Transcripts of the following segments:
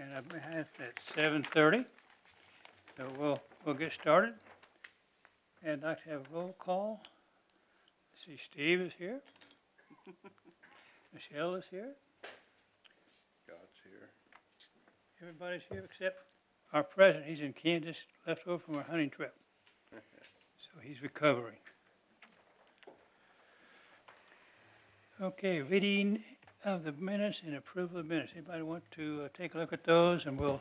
And I have it at seven thirty. So we'll, we'll get started. And I'd like to have a roll call. I See, Steve is here. Michelle is here. God's here. Everybody's here except our president. He's in Kansas, left over from our hunting trip. So he's recovering. Okay, reading of the minutes and approval of minutes. Anybody want to uh, take a look at those and we'll,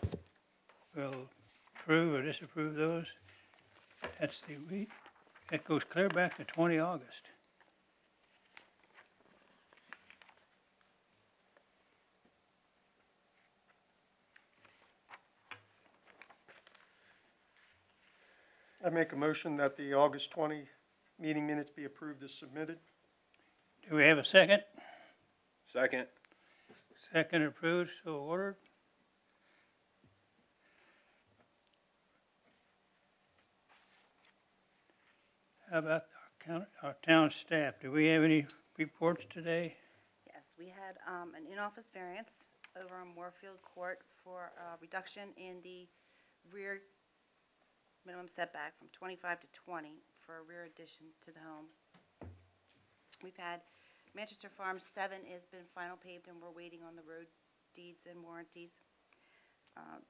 we'll approve or disapprove those? That's the week, that goes clear back to twenty August. I make a motion that the August 20 meeting minutes be approved as submitted. Do we have a second? Second, Second approved, so ordered. How about our count, our town staff? Do we have any reports today? Yes, we had um, an in-office variance over on Moorfield Court for a reduction in the rear minimum setback from 25 to 20 for a rear addition to the home. We've had Manchester Farm 7 has been final paved, and we're waiting on the road deeds and warranties. Uh,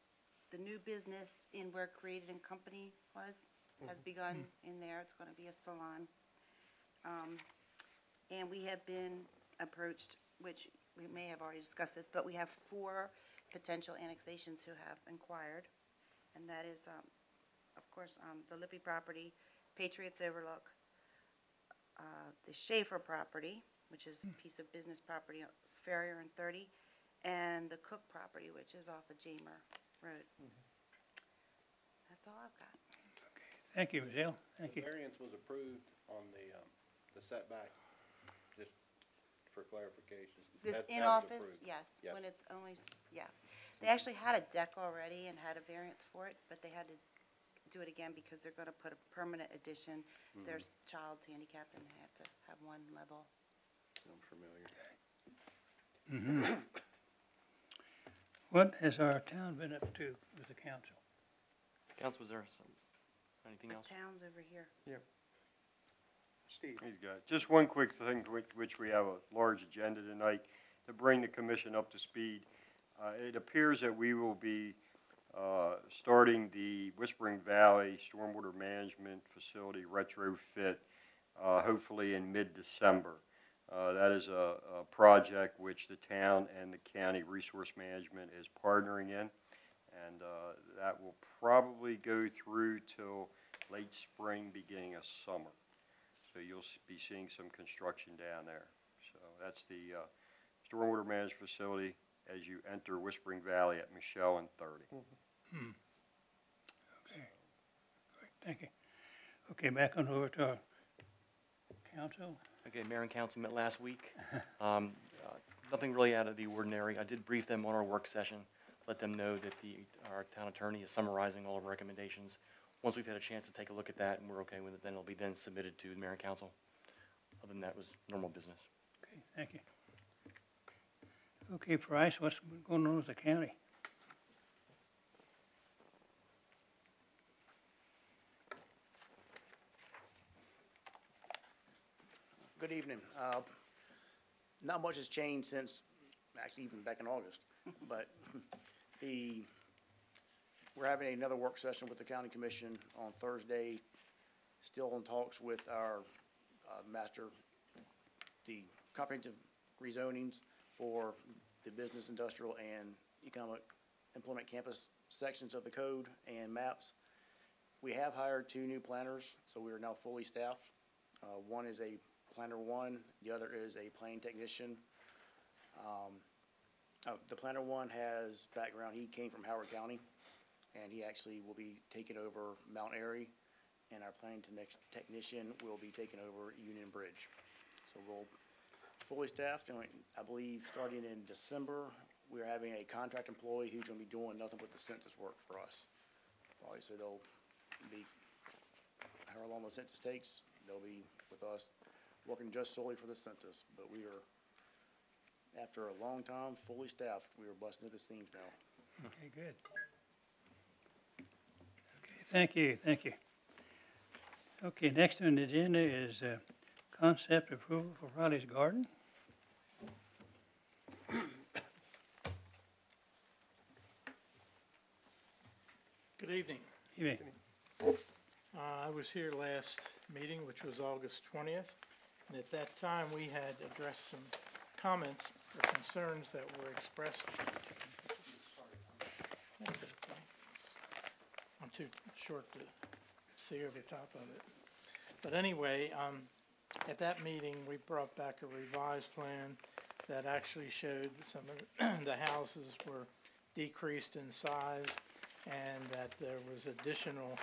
The new business in where Created and Company was, has begun in there. It's going to be a salon. Um, and we have been approached, which we may have already discussed this, but we have four potential annexations who have inquired. And that is, um, of course, um, the Lippy property, Patriots Overlook, uh, the Schaefer property, which is a piece of business property, on Farrier and Thirty, and the Cook property, which is off of Jamer Road. That's all I've got. Okay. Thank you, Michelle. Thank the you. variance was approved on the, um, the setback, just for clarification. This That- that was in-office, approved. yes, Yes. when it's only, s- yeah. They actually had a deck already and had a variance for it, but they had to do it again because they're gonna put a permanent addition. Mm-hmm. There's child handicapped and they have to have one level. I'm familiar. What has our town been up to with the council? Council, was there some, anything The else? town's over here. Yeah. Steve? He's got, just one quick thing, which, which we have a large agenda tonight, to bring the commission up to speed. Uh, it appears that we will be, uh, starting the Whispering Valley Stormwater Management Facility retrofit, uh, hopefully in mid-December. Uh, that is a, a project which the town and the county resource management is partnering in. And, uh, that will probably go through till late spring, beginning of summer. So you'll be seeing some construction down there. So that's the uh, stormwater management facility as you enter Whispering Valley at Michelle and Thirty. Okay, great, thank you. Okay, back on over to our council. Okay, mayor and council met last week. Um, uh, Nothing really out of the ordinary. I did brief them on our work session, let them know that the, our town attorney is summarizing all of our recommendations. Once we've had a chance to take a look at that and we're okay with it, then it'll be then submitted to the mayor and council. Other than that, it was normal business. Okay, thank you. Okay, Price, what's going on with the county? Good evening. Uh, Not much has changed since, actually even back in August, but the, we're having another work session with the county commission on Thursday. Still in talks with our uh, master, the comprehensive rezonings for the business, industrial, and economic employment campus sections of the code and maps. We have hired two new planners, so we are now fully staffed. Uh, one is a planner one, the other is a planning technician. Um, uh, the planner one has background, he came from Howard County, and he actually will be taking over Mount Airy, and our planning technic- technician will be taking over Union Bridge. So we'll fully staffed, and I believe starting in December, we're having a contract employee who's gonna be doing nothing but the census work for us. So they'll be, however long the census takes, they'll be with us, working just solely for the census, but we are, after a long time, fully staffed, we are busting at the seams now. Okay, good. Okay, thank you, thank you. Okay, next on the agenda is, uh, concept approval for Riley's Garden. Good evening. Evening. Uh, I was here last meeting, which was August 20th, and at that time, we had addressed some comments or concerns that were expressed. That's okay. I'm too short to see over top of it. But anyway, um, at that meeting, we brought back a revised plan that actually showed some of the houses were decreased in size and that there was additional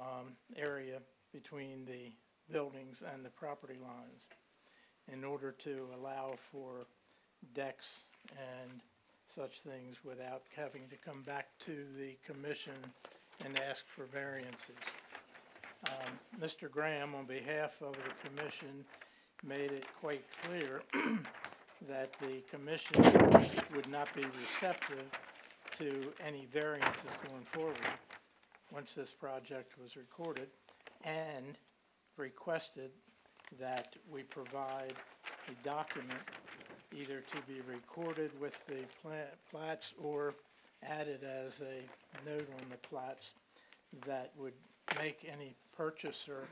um, area between the buildings and the property lines in order to allow for decks and such things without having to come back to the commission and ask for variances. Um, Mr. Graham, on behalf of the commission, made it quite clear that the commission would not be receptive to any variances going forward once this project was recorded, and requested that we provide a document either to be recorded with the pla- plats or added as a note on the plats that would make any purchaser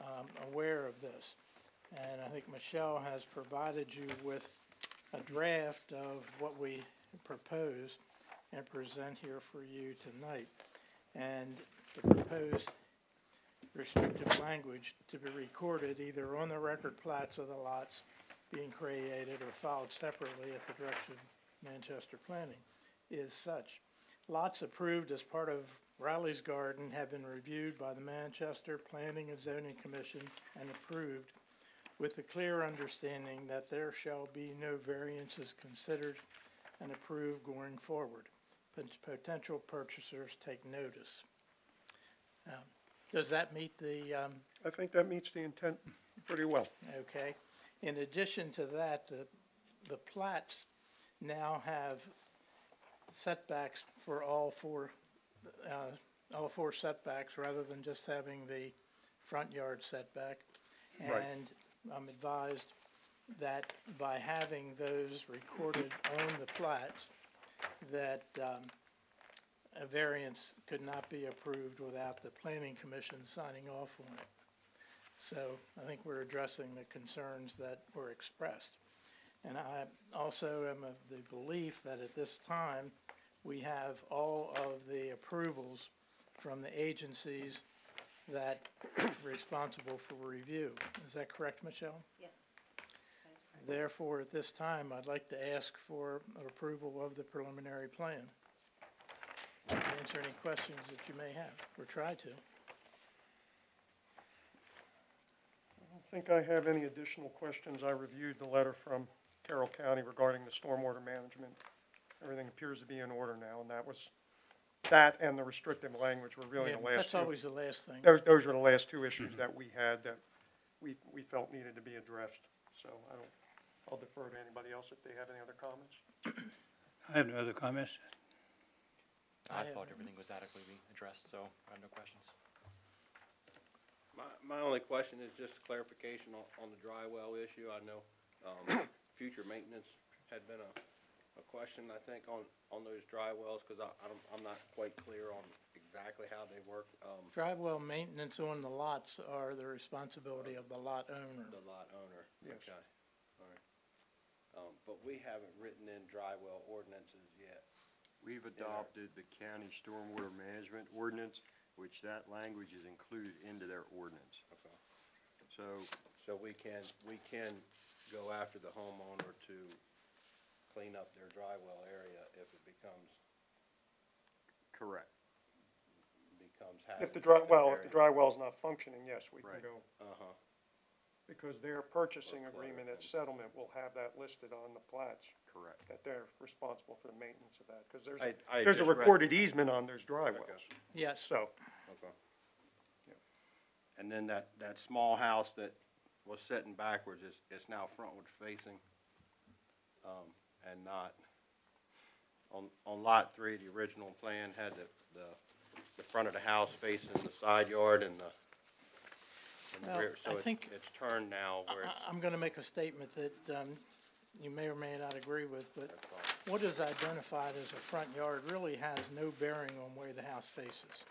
um, aware of this. And I think Michelle has provided you with a draft of what we propose and present here for you tonight. And the proposed restrictive language to be recorded either on the record plats of the lots being created or filed separately at the direction of Manchester Planning is such. Lots approved as part of Riley's Garden have been reviewed by the Manchester Planning and Zoning Commission and approved with the clear understanding that there shall be no variances considered and approved going forward. Pot- Potential purchasers take notice. Um, Does that meet the, um, I think that meets the intent pretty well. okay? In addition to that, the, the plats now have setbacks for all four, uh, all four setbacks rather than just having the front yard setback. Right. And I'm advised that by having those recorded on the plats, that, um, a variance could not be approved without the planning commission signing off on it. So I think we're addressing the concerns that were expressed. And I also am of the belief that at this time, we have all of the approvals from the agencies that are responsible for review. Is that correct, Michelle? Yes. Therefore, at this time, I'd like to ask for approval of the preliminary plan. Answer any questions that you may have, or try to. I don't think I have any additional questions. I reviewed the letter from Carroll County regarding the stormwater management. Everything appears to be in order now, and that was, that and the restrictive language were really Yeah, the last That's two. always the last thing. Those, those were the last two issues that we had that we, we felt needed to be addressed. So I don't, I'll defer to anybody else if they have any other comments. I have no other comments. I I thought everything was adequately addressed, so I have no questions. My, my only question is just clarification on, on the dry well issue. I know, um, future maintenance had been a, a question, I think, on, on those dry wells, cause I, I don't, I'm not quite clear on exactly how they work, um, Dry well maintenance on the lots are the responsibility of the lot owner. the lot owner. Yes. Okay, alright. Um, but we haven't written in dry well ordinances yet. We've adopted the county stormwater management ordinance, which that language is included into their ordinance. Okay. So, So we can, we can go after the homeowner to clean up their dry well area if it becomes, correct. becomes If the dry, to well, if the area. dry well's not functioning, yes, we can Right. go. Uh-huh, Because their purchasing Or agreement at settlement will have that listed on the plats, Correct. that they're responsible for the maintenance of that. Because there's, I- a- I there's a just read- recorded easement on those dry Okay. Yes, So, okay. And then that, that small house that was sitting backwards is, is now frontward facing, um, and not, on, on lot three, the original plan had the, the, the front of the house facing the side yard and the, and the Well, rear, so I it's, think- it's turned now where it's, I- I'm gonna make a statement that, um, you may or may not agree with, but what is identified as a front yard really has no bearing on where the house faces.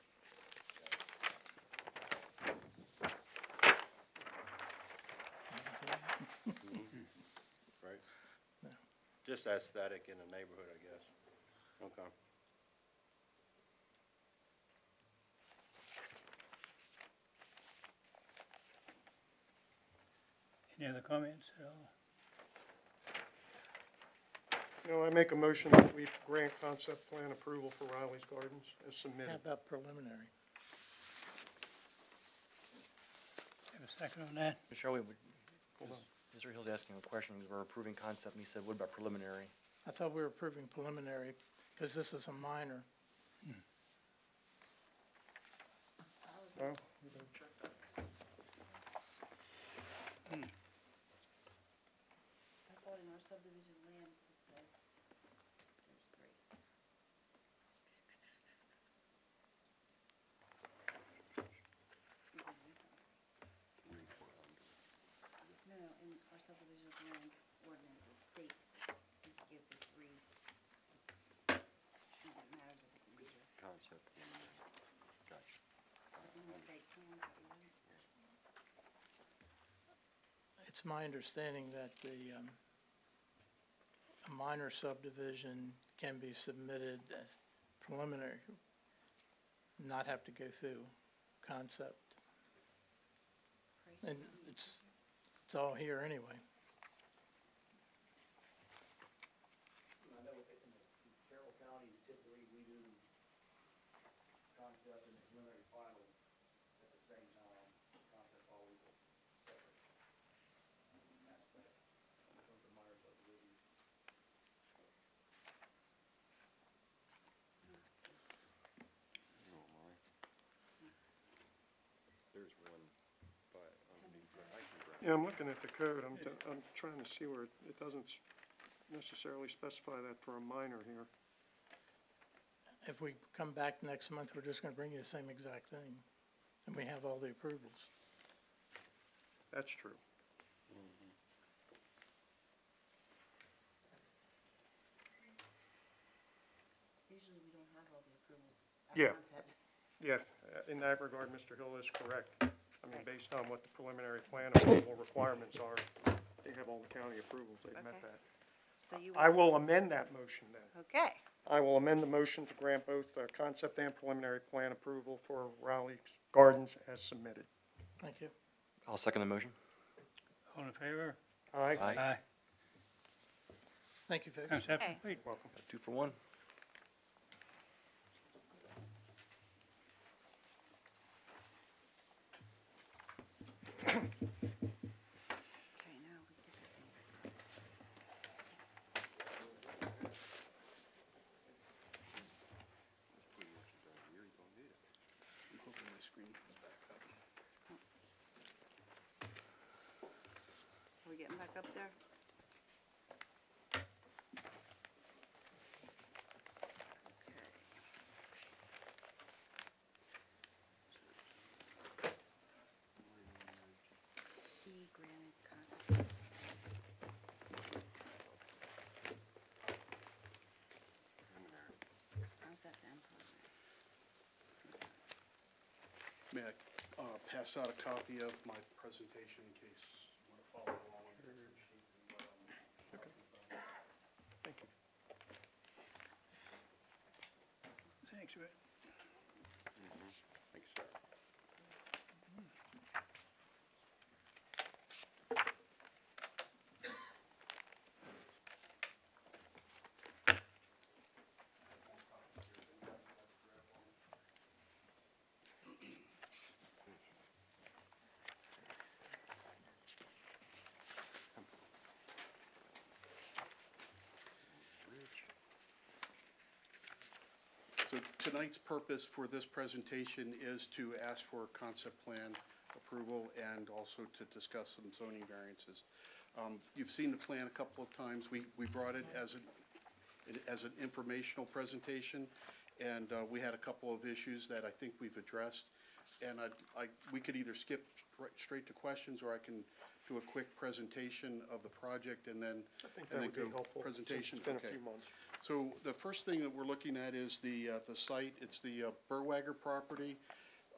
right? Just aesthetic in the neighborhood, I guess. Okay. Any other comments at all? No, I make a motion that we grant concept plan approval for Riley's Gardens as How submitted. about preliminary? Have a second on that? Mr. Shirley, would, Hold on. Mr. Hill's asking a question, we're approving concept, and he said, what about preliminary? I thought we were approving preliminary, because this is a minor. Well, we better check that. I thought in our subdivision land, it says there's three. No, no, in our subdivision of land ordinance, it states you can give the three. Not that it matters if it's a major. Concept, gotcha. It's my understanding that the, um, a minor subdivision can be submitted as preliminary, not have to go through concept. And it's, it's all here anyway. I know in Carroll County, typically we do concept and preliminary final at the same time. Concept always a separate aspect of the minor subdivision. There's one, but underneath the hiking ground. Yeah, I'm looking at the code. I'm, t- I'm trying to see where it- it doesn't s- necessarily specify that for a minor here. If we come back next month, we're just gonna bring you the same exact thing, and we have all the approvals. That's true. Usually we don't have all the approvals at Yeah. concept. Yeah, uh, in that regard, Mr. Hill is correct. I mean, based on what the preliminary plan approval requirements are, they have all the county approvals. They've met Okay. that. So you. I will amend that motion then. Okay, I will amend the motion to grant both uh, concept and preliminary plan approval for Raleigh Gardens as submitted. Thank you. I'll second the motion. All in favor? Aye? Aye. Aye. Thank you, folks. Concept Okay. complete. Welcome. Two for one. E granted concept. Concept and preliminary. May I uh, pass out a copy of my presentation in case you want to follow along on your sheet and what I'm talking about? Thank you. Thanks, Rick. Thank you, sir. So tonight's purpose for this presentation is to ask for concept plan approval and also to discuss some zoning variances. Um, You've seen the plan a couple of times. We, we brought it as a, as an informational presentation, and uh, we had a couple of issues that I think we've addressed. And I, I, we could either skip straight to questions, or I can do a quick presentation of the project and then, I think and that then would be helpful. presentation. It's been a few months. So the first thing that we're looking at is the, uh, the site, it's the uh, property.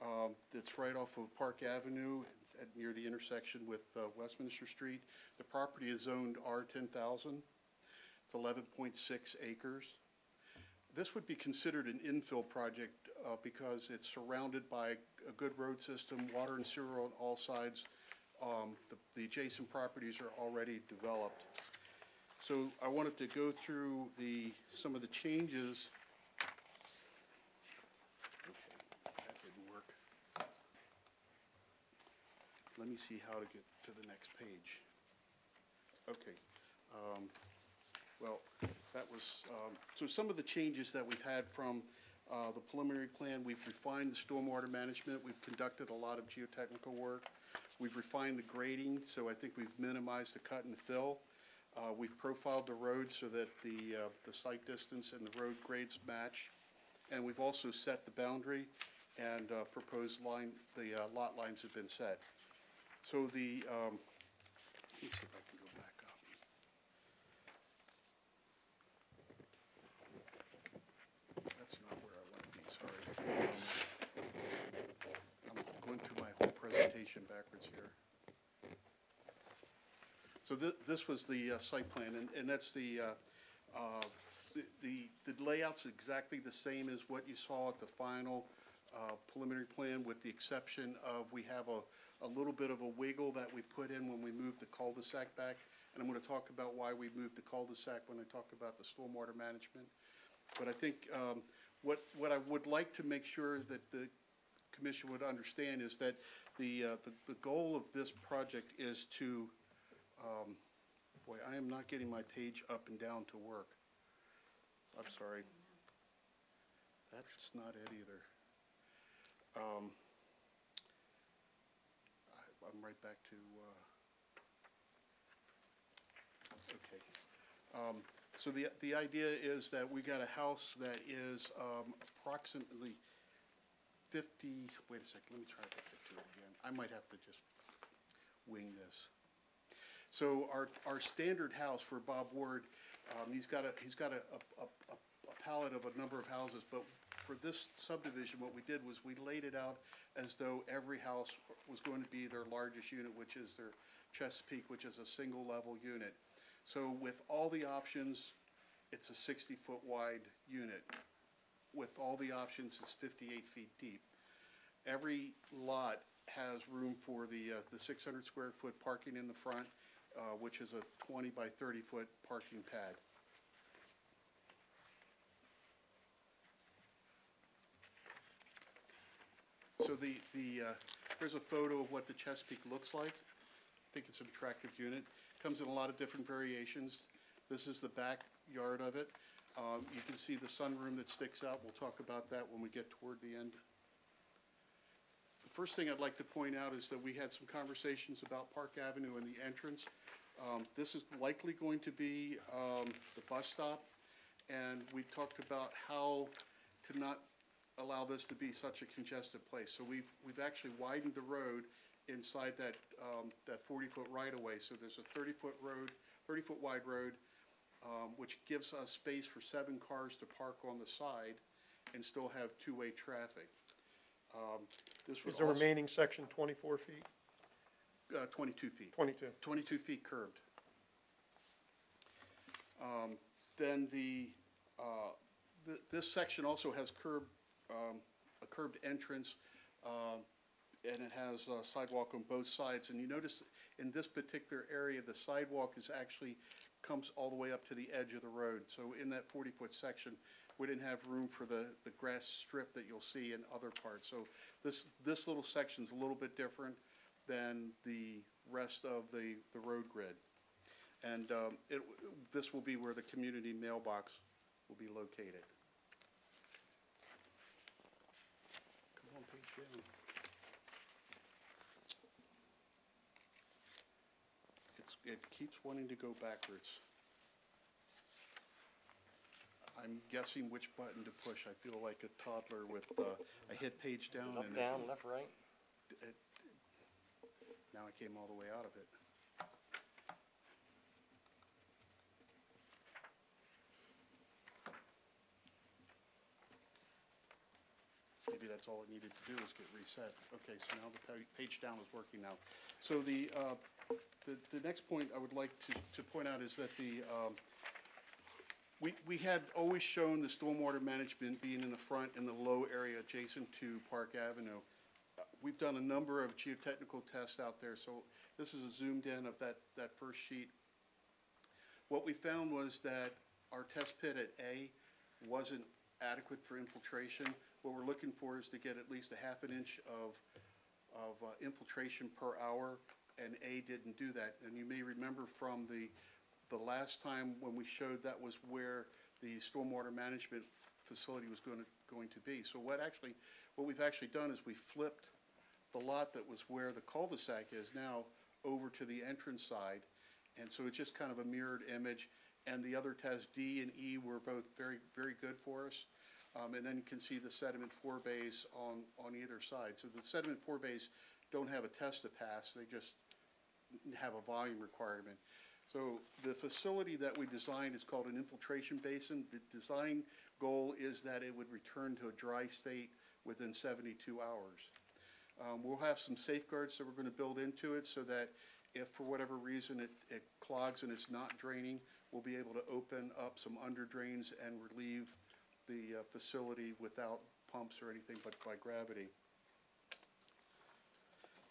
Um, It's right off of Park Avenue, at, near the intersection with uh, Westminster Street. The property is zoned R ten thousand. It's eleven point six acres. This would be considered an infill project, uh, because it's surrounded by a good road system, water and sewer on all sides. Um, the, the adjacent properties are already developed. So I wanted to go through the, some of the changes. Okay, that didn't work. Let me see how to get to the next page. Okay, um, well, that was, um, so some of the changes that we've had from, uh, the preliminary plan, we've refined the stormwater management, we've conducted a lot of geotechnical work. We've refined the grading, so I think we've minimized the cut and fill. Uh, we've profiled the road so that the, uh, the sight distance and the road grades match. And we've also set the boundary and, uh, proposed line, the, uh, lot lines have been set. So the, um, let me see if I can go back up. That's not where I want to be, sorry. Um, I'm going through my whole presentation backwards here. So thi- this was the uh, site plan, and, and that's the, uh, uh, the- the, the layout's exactly the same as what you saw at the final uh, preliminary plan, with the exception of we have a, a little bit of a wiggle that we put in when we moved the cul-de-sac back. And I'm gonna talk about why we moved the cul-de-sac when I talk about the stormwater management. But I think, um, what, what I would like to make sure that the commission would understand is that the, uh, the, the goal of this project is to, um, boy, I am not getting my page up and down to work. I'm sorry. That's not it either. Um, I, I'm right back to, uh, okay. Um, so the, the idea is that we got a house that is, um, approximately fifty, wait a second, let me try to get to it again. I might have to just wing this. So our, our standard house for Bob Ward, um, he's got a, he's got a, a, a, a palette of a number of houses, but for this subdivision, what we did was we laid it out as though every house was going to be their largest unit, which is their Chesapeake, which is a single-level unit. So with all the options, it's a sixty-foot wide unit. With all the options, it's fifty-eight feet deep. Every lot has room for the, uh, the six hundred square foot parking in the front, uh, which is a twenty by thirty foot parking pad. So the, the, uh, here's a photo of what the Chesapeake looks like. I think it's an attractive unit. Comes in a lot of different variations. This is the backyard of it. Um, you can see the sunroom that sticks out. We'll talk about that when we get toward the end. The first thing I'd like to point out is that we had some conversations about Park Avenue and the entrance. Um, this is likely going to be, um, the bus stop. And we talked about how to not allow this to be such a congested place. So we've, we've actually widened the road inside that, um, that forty-foot right-of-way. So there's a thirty-foot road, thirty-foot wide road, um, which gives us space for seven cars to park on the side and still have two-way traffic. Um, This would Is the also- remaining section twenty-four feet, Uh, twenty-two feet. twenty-two? 22 feet curved. Um, Then the, uh, th- this section also has curb, um, a curved entrance, um, and it has uh, sidewalk on both sides. And you notice in this particular area, the sidewalk is actually, comes all the way up to the edge of the road. So in that 40-foot section, we didn't have room for the, the grass strip that you'll see in other parts. So this, this little section's a little bit different than the rest of the, the road grid. And um, it, this will be where the community mailbox will be located. Come on, page down. It's, it keeps wanting to go backwards. I'm guessing which button to push. I feel like a toddler with, uh, I hit page down Up, and. it- down, left, right? it- Now I came all the way out of it. Maybe that's all it needed to do was get reset. Okay, so now the page down is working now. So the, uh, the, the next point I would like to, to point out is that the, um, we, we had always shown the stormwater management being in the front in the low area adjacent to Park Avenue. We've done a number of geotechnical tests out there, so this is a zoomed in of that, that first sheet. What we found was that our test pit at A wasn't adequate for infiltration. What we're looking for is to get at least a half an inch of, of uh, infiltration per hour, and A didn't do that. And you may remember from the, the last time when we showed that was where the stormwater management facility was going to, going to be. So what actually, what we've actually done is we flipped the lot that was where the cul-de-sac is now over to the entrance side. And so it's just kind of a mirrored image. And the other tests, D and E, were both very, very good for us. Um, and then you can see the sediment forebays on, on either side. So the sediment forebays don't have a test to pass, they just have a volume requirement. So the facility that we designed is called an infiltration basin. The design goal is that it would return to a dry state within seventy-two hours. Um, we'll have some safeguards that we're gonna build into it so that if for whatever reason it, it clogs and it's not draining, we'll be able to open up some under drains and relieve the, uh, facility without pumps or anything but by gravity.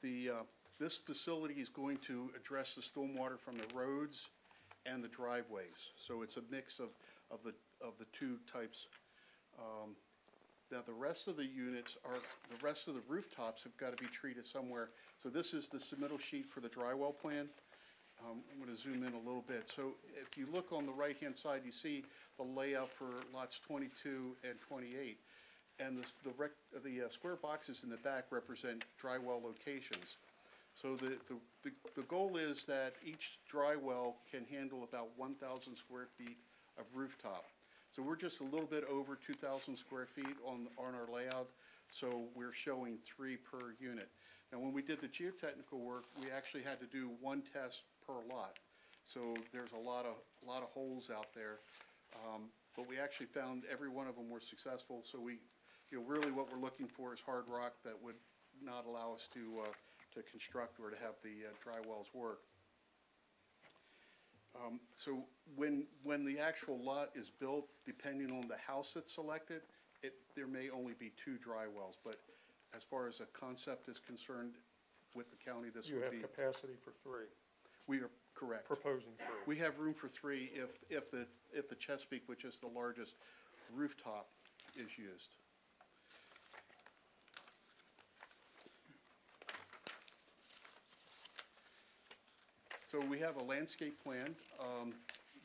The, uh, this facility is going to address the stormwater from the roads and the driveways. So it's a mix of, of the, of the two types. Um, Now, the rest of the units are, the rest of the rooftops have got to be treated somewhere. So this is the submittal sheet for the dry well plan. Um, I'm going to zoom in a little bit. So if you look on the right-hand side, you see the layout for lots 22 and 28. And the, the rec, the uh, square boxes in the back represent dry well locations. So the, the, the, the goal is that each dry well can handle about one thousand square feet of rooftop. So we're just a little bit over two thousand square feet on, on our layout, so we're showing three per unit. And when we did the geotechnical work, we actually had to do one test per lot. So there's a lot of, lot of holes out there. Um, but we actually found every one of them were successful, so we, you know, really what we're looking for is hard rock that would not allow us to, uh, to construct or to have the uh, dry wells work. Um, So when, when the actual lot is built, depending on the house that's selected, it, there may only be two dry wells, but as far as a concept is concerned with the county, this You would have be, capacity for three, we are correct. proposing three. We have room for three if, if the, if the Chesapeake, which is the largest rooftop, is used. So we have a landscape plan. Um,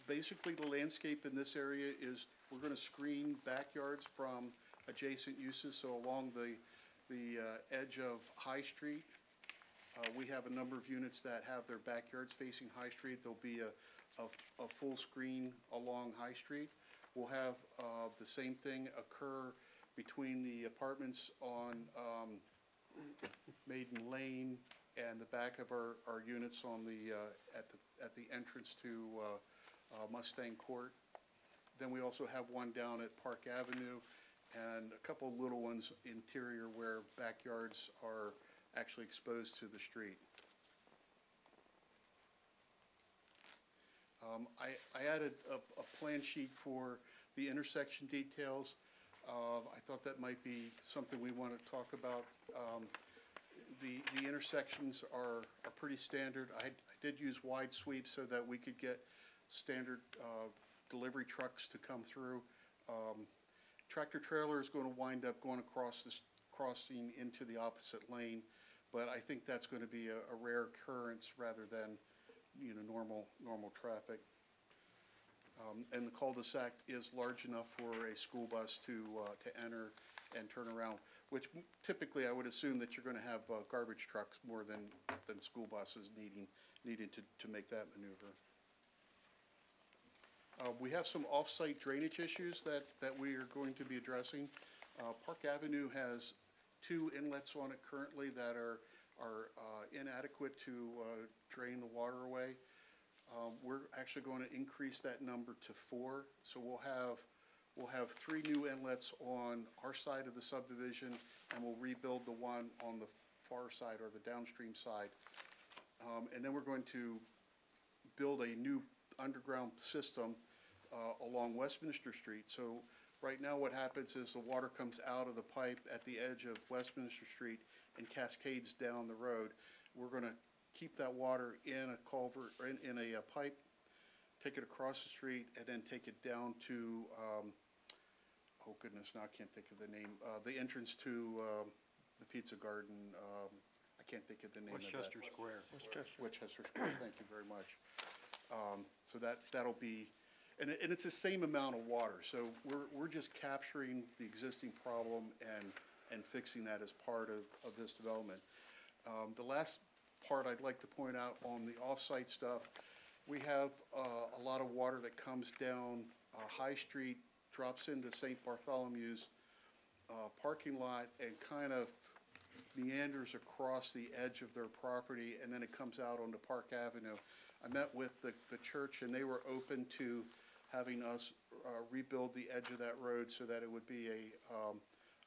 Basically, the landscape in this area is, we're gonna screen backyards from adjacent uses, so along the, the uh, edge of High Street, uh, we have a number of units that have their backyards facing High Street. There'll be a, a, a full screen along High Street. We'll have, uh, the same thing occur between the apartments on, um, Maiden Lane and the back of our, our units on the, uh, at the, at the entrance to, uh, uh, Mustang Court. Then we also have one down at Park Avenue and a couple little ones interior where backyards are actually exposed to the street. Um, I, I added a, a plan sheet for the intersection details. Uh, I thought that might be something we want to talk about. Um, the, the intersections are, are pretty standard. I, I did use wide sweep so that we could get standard, uh, delivery trucks to come through. Um, tractor trailer is going to wind up going across this, crossing into the opposite lane, but I think that's going to be a, a rare occurrence rather than, you know, normal, normal traffic. Um, and the cul-de-sac is large enough for a school bus to, uh, to enter and turn around, which typically I would assume that you're gonna have, uh, garbage trucks more than, than school buses needing, needing to, to make that maneuver. Uh, we have some off-site drainage issues that, that we are going to be addressing. Uh, Park Avenue has two inlets on it currently that are, are uh, inadequate to uh, drain the water away. Um, We're actually going to increase that number to four, so we'll have, we'll have three new inlets on our side of the subdivision, and we'll rebuild the one on the far side or the downstream side. Um, And then we're going to build a new underground system uh, along Westminster Street. So right now, what happens is the water comes out of the pipe at the edge of Westminster Street and cascades down the road. We're going to keep that water in a culvert, in, in a uh, pipe, take it across the street, and then take it down to, um, oh goodness, now I can't think of the name, uh, the entrance to um, the Pizza Garden, um, I can't think of the name of that. Westchester Square. Westchester Square, thank you very much. Um, So that, that'll be, and it, and it's the same amount of water, so we're, we're just capturing the existing problem and, and fixing that as part of, of this development. Um, The last part I'd like to point out on the off-site stuff, we have uh, a lot of water that comes down uh, High Street, drops into St. Bartholomew's uh, parking lot, and kind of meanders across the edge of their property, and then it comes out onto Park Avenue. I met with the, the church, and they were open to having us uh, rebuild the edge of that road so that it would be a, um,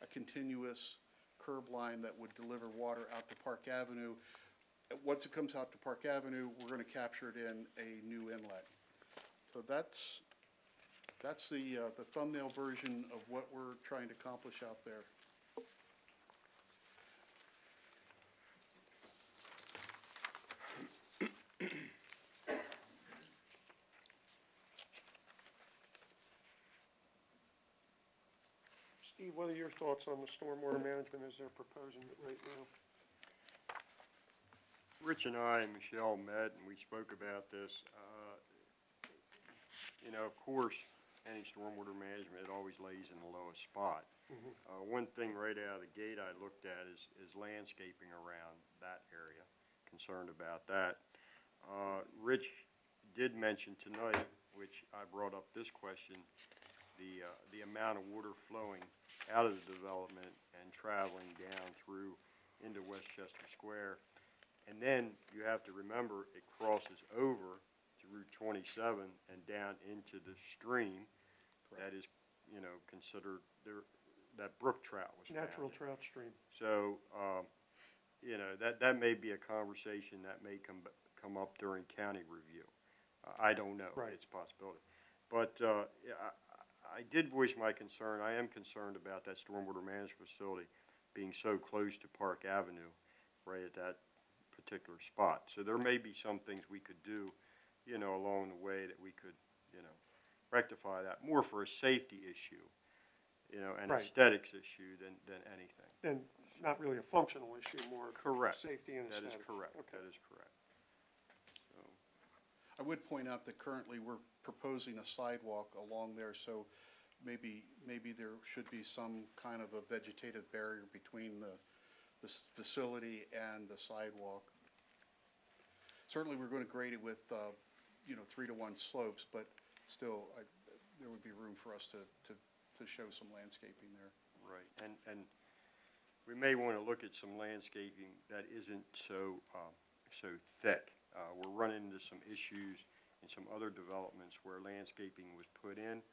a continuous curb line that would deliver water out to Park Avenue. Once it comes out to Park Avenue, we're gonna capture it in a new inlet. So that's, that's the, uh, the thumbnail version of what we're trying to accomplish out there. Steve, what are your thoughts on the stormwater management as they're proposing it right now? Rich and I and Michelle met and we spoke about this. Uh, You know, of course, any stormwater management, it always lays in the lowest spot. Uh, one thing right out of the gate I looked at is, is landscaping around that area, concerned about that. Uh, Rich did mention tonight, which I brought up this question, the, uh, the amount of water flowing out of the development and traveling down through into Westchester Square. And then you have to remember, it crosses over Route twenty-seven and down into the stream that is, you know, considered there, that brook trout was found. Natural in. trout stream. So, um, you know, that, that may be a conversation that may come, b- come up during county review. Uh, I don't know. Right. It's a possibility. But, uh, yeah, I, I did voice my concern. I am concerned about that stormwater management facility being so close to Park Avenue, right at that particular spot. So there may be some things we could do, you know, along the way that we could, you know, rectify that, more for a safety issue, you know, an Right. aesthetics issue than, than anything. And not really a functional issue, more Correct. safety and That aesthetics. is correct, Okay. that is correct. So, I would point out that currently we're proposing a sidewalk along there, so maybe, maybe there should be some kind of a vegetative barrier between the, the s- facility and the sidewalk. Certainly, we're gonna grade it with, uh, you know, three to one slopes, but still, I, there would be room for us to, to, to show some landscaping there. Right, and, and we may want to look at some landscaping that isn't so, um, so thick. Uh, we're running into some issues in some other developments where landscaping was put in,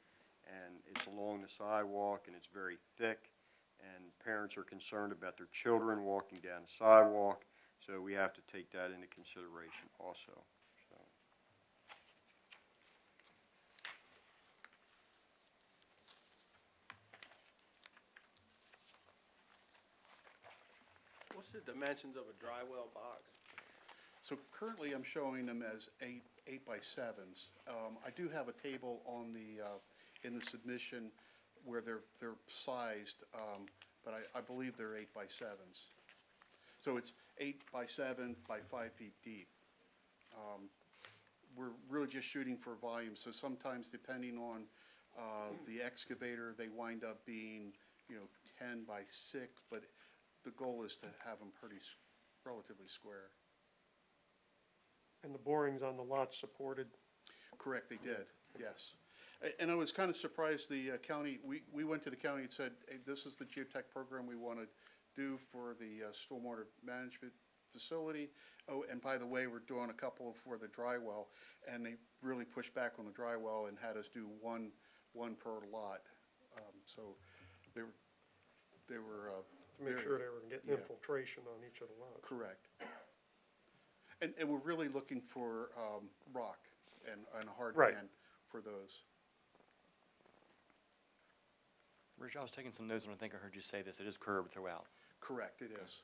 and it's along the sidewalk, and it's very thick, and parents are concerned about their children walking down the sidewalk, so we have to take that into consideration also, so. The dimensions of a dry well box? So currently, I'm showing them as eight, eight by sevens. Um, I do have a table on the, uh, in the submission where they're, they're sized, um, but I, I believe they're eight by sevens. So it's eight by seven by five feet deep. Um, We're really just shooting for volume, so sometimes depending on, uh, the excavator, they wind up being, you know, ten by six, but the goal is to have them pretty, s- relatively square. And the borings on the lot supported, Correct, they did, yes. A- And I was kind of surprised, the uh, county, we, we went to the county and said, hey, this is the geotech program we want to do for the uh, stormwater management facility. Oh, and by the way, we're doing a couple for the dry well, and they really pushed back on the dry well and had us do one, one per lot. Um, So they were, they were, uh. To make sure they were getting yeah. infiltration on each of the lots. Correct. And, and we're really looking for, um, rock and, and a hard Right. pan for those. Rich, I was taking some notes, and I think I heard you say this, it is curbed throughout. Correct, it is.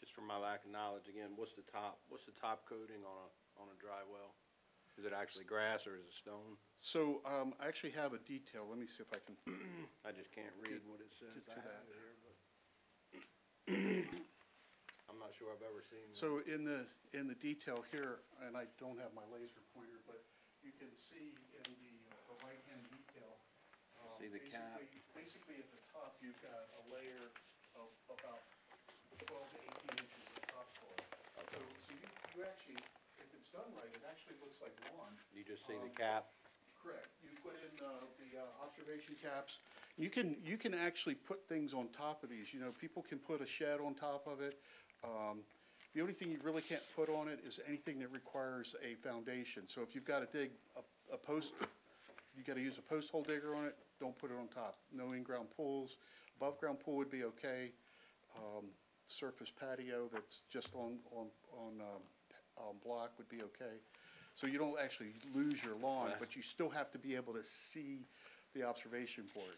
Just from my lack of knowledge, again, what's the top, what's the top coating on a, on a dry well? Is it actually grass or is it stone? So, um, I actually have a detail, let me see if I can, I just can't read what it says. I have it here, but I'm not sure I've ever seen so in the, in the detail here, and I don't have my laser pointer, but you can see in the, uh, the right-hand detail. um, See the cap? basically- at the top, you've got a layer of about twelve to eighteen inches of topsoil. So, so you, you actually, it's done right, it actually looks like lawn. You just see the um, cap? Correct. You put in uh, the uh, observation caps. You can, you can actually put things on top of these. You know, people can put a shed on top of it. Um, The only thing you really can't put on it is anything that requires a foundation. So if you've got to dig a, a post, you got to use a post hole digger on it, don't put it on top. No in-ground pools. Above-ground pool would be okay. Um, Surface patio that's just on, on, on um, um, block would be okay. So you don't actually lose your lawn, but you still have to be able to see the observation board.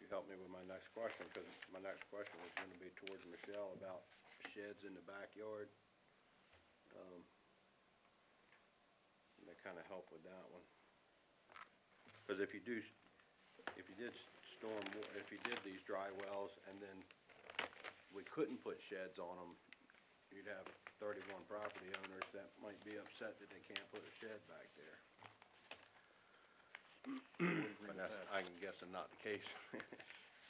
You helped me with my next question, because my next question was gonna be towards Michelle about sheds in the backyard. Um, They kinda help with that one. Cause if you do, s- if you did s- storm, wa- if you did these dry wells and then we couldn't put sheds on them, you'd have thirty-one property owners that might be upset that they can't put a shed back there. But that's, I'm guessing not the case.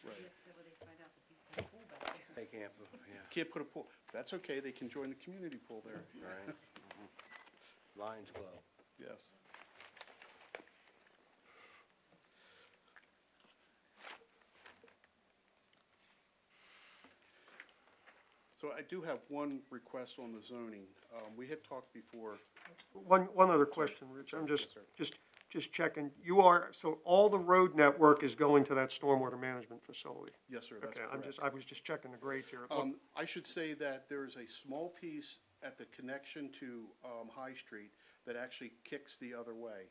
Right. Upset when they find out that people can pool back there. They can't, put- yeah, Can't put a pool, that's okay, they can join the community pool there. right. Lions Club. Yes. So I do have one request on the zoning. Um, we had talked before, One, one other question, Rich, I'm just, Yes, just, just checking. You are, so all the road network is going to that stormwater management facility? yes, sir, that's Okay, I'm correct. just, I was just checking the grades here. Um, I should say that there's a small piece at the connection to, um, High Street that actually kicks the other way.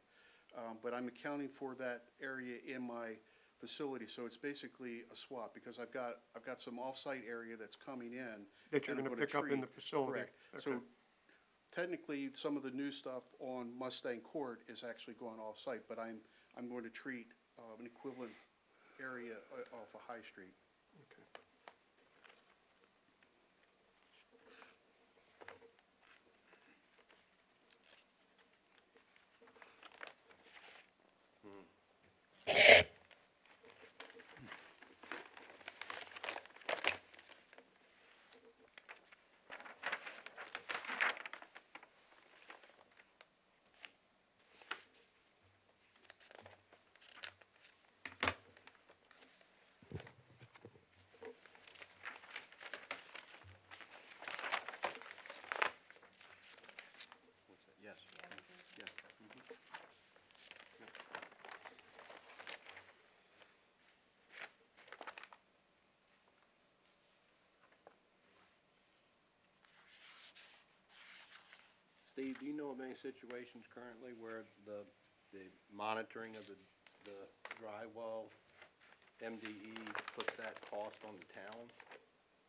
Um, but I'm accounting for that area in my facility, so it's basically a swap, because I've got, I've got some off-site area that's coming in. That you're and I'm gonna pick up in the facility. Correct. So technically, some of the new stuff on Mustang Court is actually going off-site, but I'm, I'm going to treat, uh, an equivalent area uh, off of High Street. Okay. Yes. Yeah. Steve, do you know of any situations currently where the, the monitoring of the, the dry well MDE puts that cost on the town?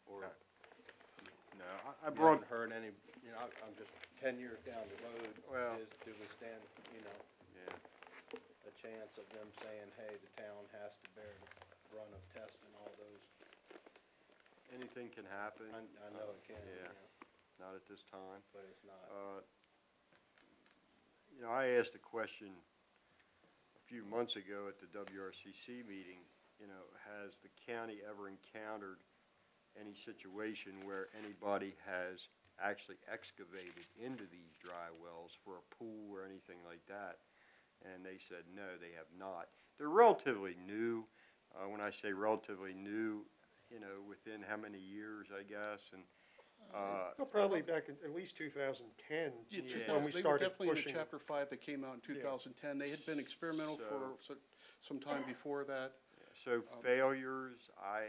Or No, I, I you brought, haven't heard any, you know, I- I'm just ten years down the road, Well- is, do we stand, you know, yeah, a chance of them saying, hey, the town has to bear the run of testing all those? anything can happen. I, I know it can, Yeah. yeah, Not at this time. but it's not. Uh, You know, I asked a question a few months ago at the WRCC meeting, you know, has the county ever encountered any situation where anybody has actually excavated into these dry wells for a pool or anything like that. And they said, no, they have not. They're relatively new. Uh, when I say relatively new, you know, within how many years, I guess, and, uh, Well, Probably back in at least two thousand ten, Yeah, Yeah. 2000 when we They were started definitely in the pushing. chapter five that came out in two thousand ten. They had been experimental for So- so- some time before that. So failures, I,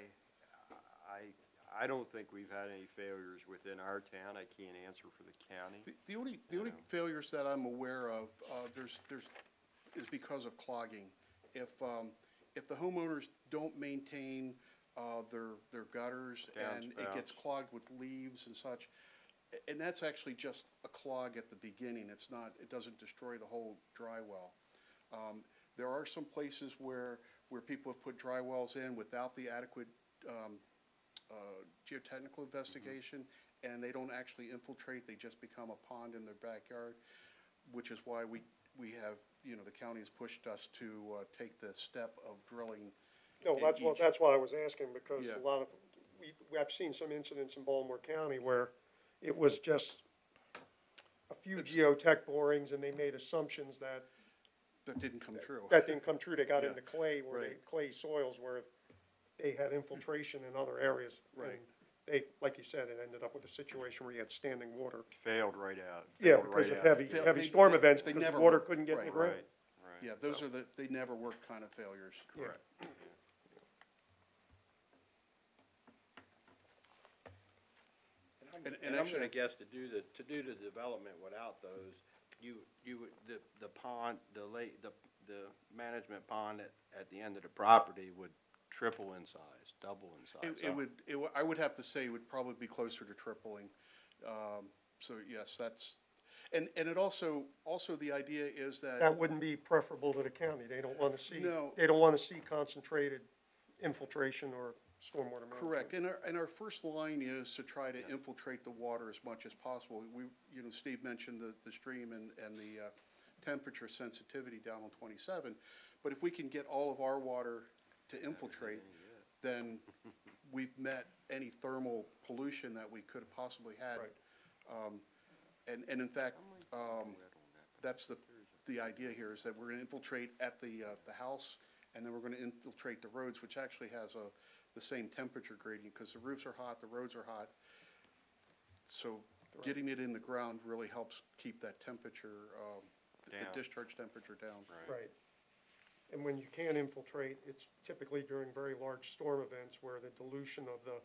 I, I don't think we've had any failures within our town. I can't answer for the county. The, the only, the only failures that I'm aware of, uh, there's, there's, is because of clogging. If, um, if the homeowners don't maintain, uh, their, their gutters and it gets Downspouts. clogged with leaves and such, a- and that's actually just a clog at the beginning, it's not, it doesn't destroy the whole dry well. Um, there are some places where, where people have put dry wells in without the adequate, um, uh, geotechnical investigation, and they don't actually infiltrate, they just become a pond in their backyard, which is why we, we have, you know, the county has pushed us to, uh, take the step of drilling. No, that's what, each- that's why I was asking, because Yeah. a lot of, we, we- I've seen some incidents in Baltimore County where it was just a few geotech borings and they made assumptions that, That didn't come true. that didn't come true. They got Yeah. into clay where they, Right. clay soils where they had infiltration in other areas. Right. and They, like you said, it ended up with a situation where you had standing water. Failed right out. Yeah, failed because right of out. heavy, Fail- heavy they- storm they- events, they because never water work. couldn't get in the Right. ground. Right, right. Yeah, those are the, they never work kind of failures. Correct. And, and And I'm gonna guess to do the, to do the development without those, you, you would, the, the pond, the lake, the, the management pond at, at the end of the property would triple in size, double in size. it, it would, it, would- I would have to say it would probably be closer to tripling. Um, so yes, that's, and, and it also, also the idea is that. That wouldn't be preferable to the county. They don't wanna see, No. they don't wanna see concentrated infiltration or stormwater management. Correct, and our, and our first line is to try to infiltrate the water as much as possible. We, you know, Steve mentioned the, the stream and, and the, uh, temperature sensitivity down on twenty-seven. But if we can get all of our water to infiltrate, then we've met any thermal pollution that we could have possibly had. Right. Um, and, and in fact, um, that's the, the idea here, is that we're gonna infiltrate at the, uh, the house, and then we're gonna infiltrate the roads, which actually has a, the same temperature gradient, because the roofs are hot, the roads are hot. So getting it in the ground really helps keep that temperature, um, the Down. discharge temperature down. Right. And when you can infiltrate, it's typically during very large storm events where the dilution of the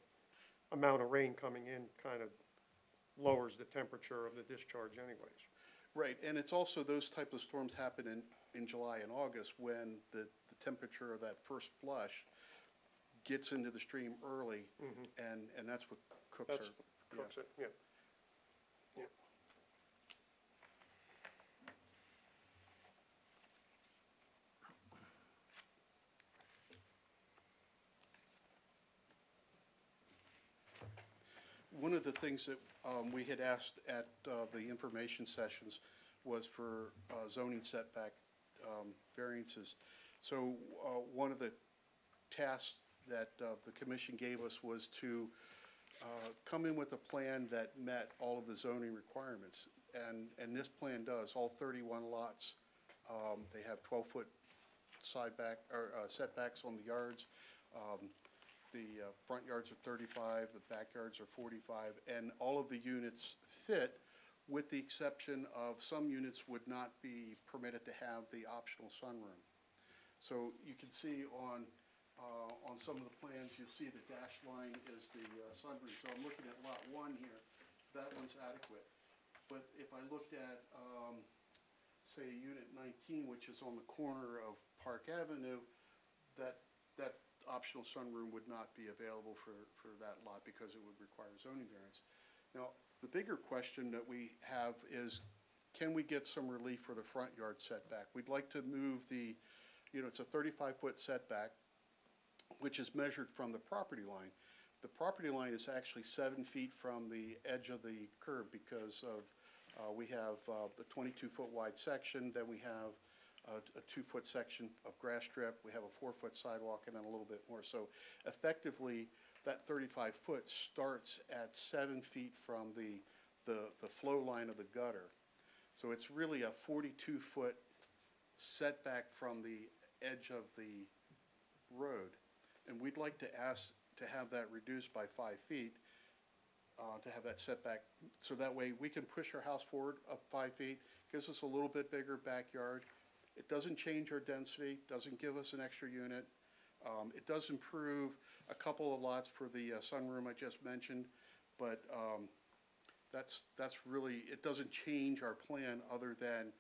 amount of rain coming in kind of lowers the temperature of the discharge anyways. Right, and it's also, those type of storms happen in, in July and August, when the, the temperature of that first flush gets into the stream early, and, and that's what cooks That's, are. yeah. cooks it, yeah. Yeah. One of the things that um, we had asked at uh, the information sessions was for uh, zoning setback um, variances. So uh, one of the tasks that uh, the commission gave us was to uh, come in with a plan that met all of the zoning requirements. And, and this plan does, all 31 lots, um, they have 12-foot side back, or uh, setbacks on the yards. Um, The uh, front yards are 35, the backyards are 45, and all of the units fit, with the exception of some units would not be permitted to have the optional sunroom. So you can see on, uh, on some of the plans, you'll see the dashed line is the uh, sunroom. So I'm looking at lot one here, that one's adequate. But if I looked at, um, say, unit nineteen, which is on the corner of Park Avenue, that, that optional sunroom would not be available for, for that lot because it would require zoning variance. Now, the bigger question that we have is, can we get some relief for the front yard setback? We'd like to move the, you know, it's a thirty-five foot setback, which is measured from the property line. The property line is actually seven feet from the edge of the curb because of, uh, we have, uh, the twenty-two foot wide section, then we have a, a two-foot section of grass strip, we have a four-foot sidewalk and then a little bit more. So effectively, that thirty-five foot starts at seven feet from the, the, the flow line of the gutter. So it's really a forty-two foot setback from the edge of the road. And we'd like to ask to have that reduced by five feet, uh, to have that setback, so that way we can push our house forward up five feet, gives us a little bit bigger backyard. It doesn't change our density, doesn't give us an extra unit. Um, it does improve a couple of lots for the uh, sunroom I just mentioned, but, um, that's, that's really, it doesn't change our plan other than,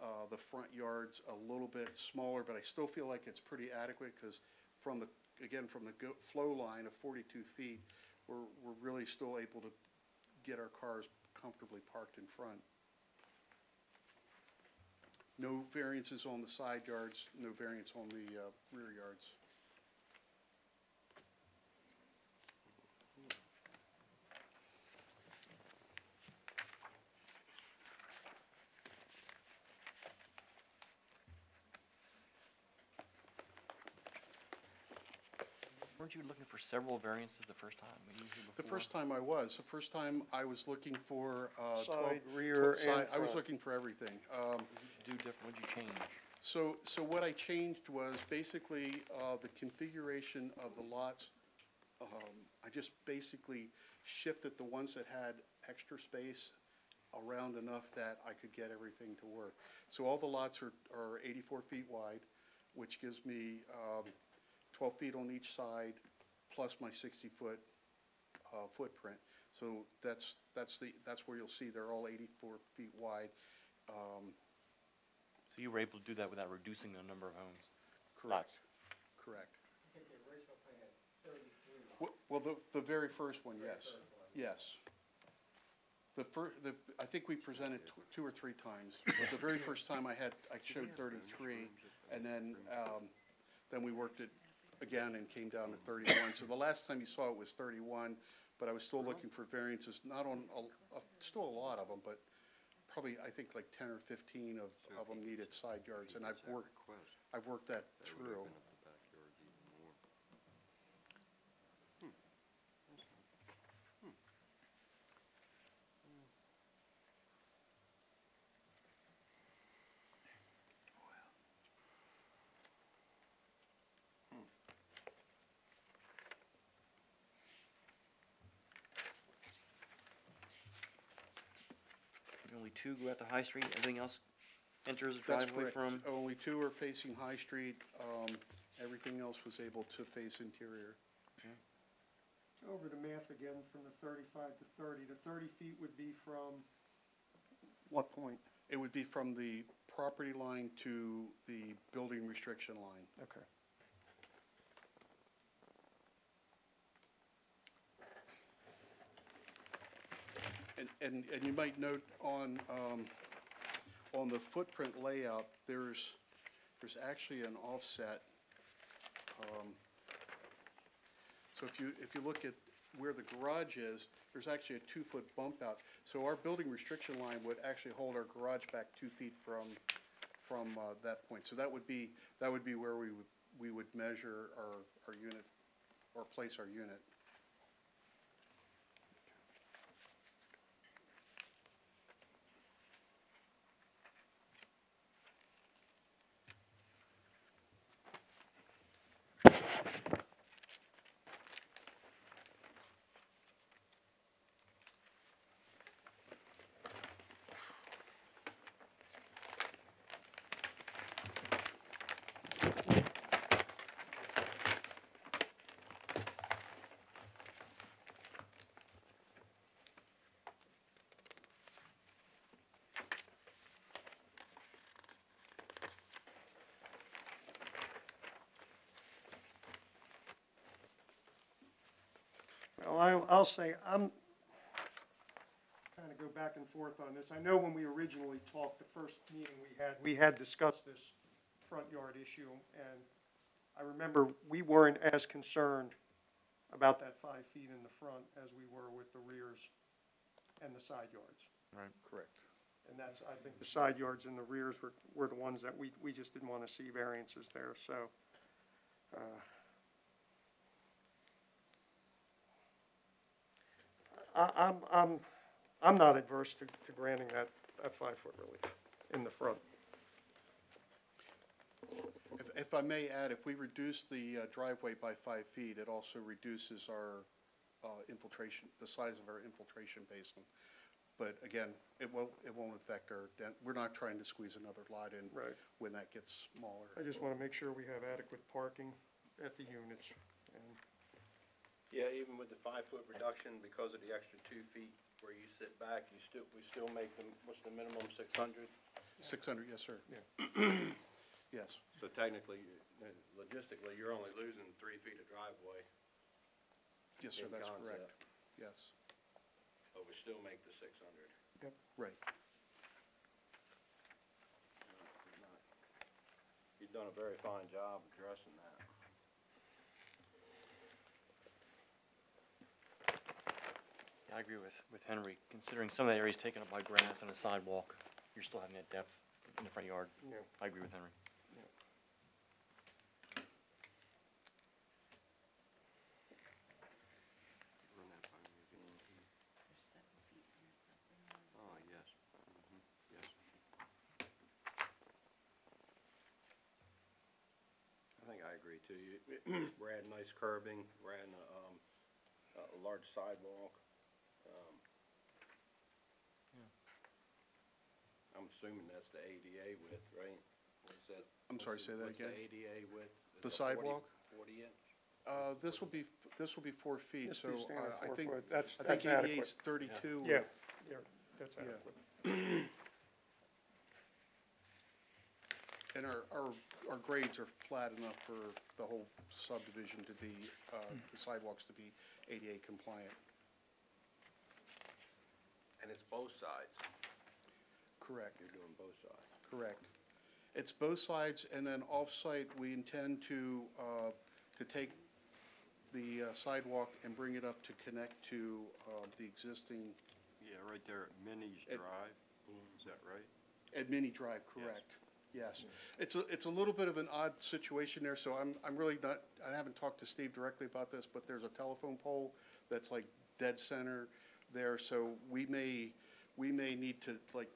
uh, the front yard's a little bit smaller, but I still feel like it's pretty adequate, cause from the, again, from the flow line of forty-two feet, we're, we're really still able to get our cars comfortably parked in front. No variances on the side yards, no variance on the, uh, rear yards. Weren't you looking for several variances the first time? We usually look The for- first time I was, the first time I was looking for, uh, twelve. Side, rear, tw- side- and I was front. looking for everything. Um, What did you do different, what'd you change? So, so what I changed was basically, uh, the configuration of the lots. Um, I just basically shifted the ones that had extra space around enough that I could get everything to work. So all the lots are, are eighty-four feet wide, which gives me, um, twelve feet on each side, plus my sixty-foot, uh, footprint. So that's, that's the, that's where you'll see they're all eighty-four feet wide. Um, So you were able to do that without reducing the number of homes? Correct, correct. Well- Well, the, the very first one, yes, yes. The fir, the, I think we presented tw- two or three times, but the very first time I had, I showed thirty-three, and then, um, then we worked it again and came down to thirty-one. So the last time you saw it was thirty-one, but I was still looking for variances, not on, a- a- still a lot of them, but probably, I think like ten or fifteen of, of them needed side yards, and I've worked, I've worked that through. Only two go out to High Street, everything else enters the That's driveway correct. from? Only two are facing High Street, um, everything else was able to face interior. Over the math again, from the thirty-five to thirty, the thirty feet would be from? What point? It would be from the property line to the building restriction line. Okay. And, and, and you might note on, um, on the footprint layout, there's, there's actually an offset. um, So if you, if you look at where the garage is, there's actually a two-foot bump out. So our building restriction line would actually hold our garage back two feet from, from, uh, that point. So that would be, that would be where we would, we would measure our, our unit, or place our unit. Well, I'll, I'll say, I'm, kind of go back and forth on this. I know when we originally talked, the first meeting we had, we had discussed this front yard issue, and I remember we weren't as concerned about that five feet in the front as we were with the rears and the side yards. Right, correct. And that's, I think the side yards and the rears were, were the ones that we, we just didn't want to see variances there, so, uh, I, I'm, I'm, I'm not adverse to, to granting that, that five-foot relief in the front. If, if I may add, if we reduce the uh, driveway by five feet, it also reduces our uh, infiltration, the size of our infiltration basin. But again, it won't, it won't affect our, dent- we're not trying to squeeze another lot in. Right. When that gets smaller. I just wanna make sure we have adequate parking at the units. And Yeah, even with the five-foot reduction, because of the extra two feet where you sit back, you still, we still make them, what's the minimum, six hundred? Six hundred, yes, sir. Yeah. Yes, So technically, uh, logistically, you're only losing three feet of driveway, yes, sir, In that's correct. concept. Yes, but we still make the six hundred. right. You've done a very fine job addressing that. Yeah, I agree with, with Henry. Considering some of the areas taken up by grass and a sidewalk, you're still having that depth in the front yard. Yeah. I agree with Henry. Oh, yes, mhm, yes. I think I agree too. You, we're adding nice curbing, we're adding a, um, a large sidewalk. I'm assuming that's the ADA width, right? What is that? I'm sorry, say that What's again? the ADA width? Is The it 40 sidewalk? Forty inch? Uh, this will be, this will be four feet, This so be standard uh, I four think, foot. That's, I think that's adequate. ADA's thirty-two. Yeah, yeah, that's Yeah. adequate. And our, our, our grades are flat enough for the whole subdivision to be, uh, the sidewalks to be ADA compliant. And it's both sides. Correct. You're doing both sides. Correct. It's both sides, and then off-site, we intend to, uh, to take the uh, sidewalk and bring it up to connect to, uh, the existing, Yeah, right there at Minnie's It- Drive, is that right? at Mini Drive, correct? Yes. It's a, it's a little bit of an odd situation there, so I'm, I'm really not, I haven't talked to Steve directly about this, but there's a telephone pole that's like dead center there, so we may, we may need to like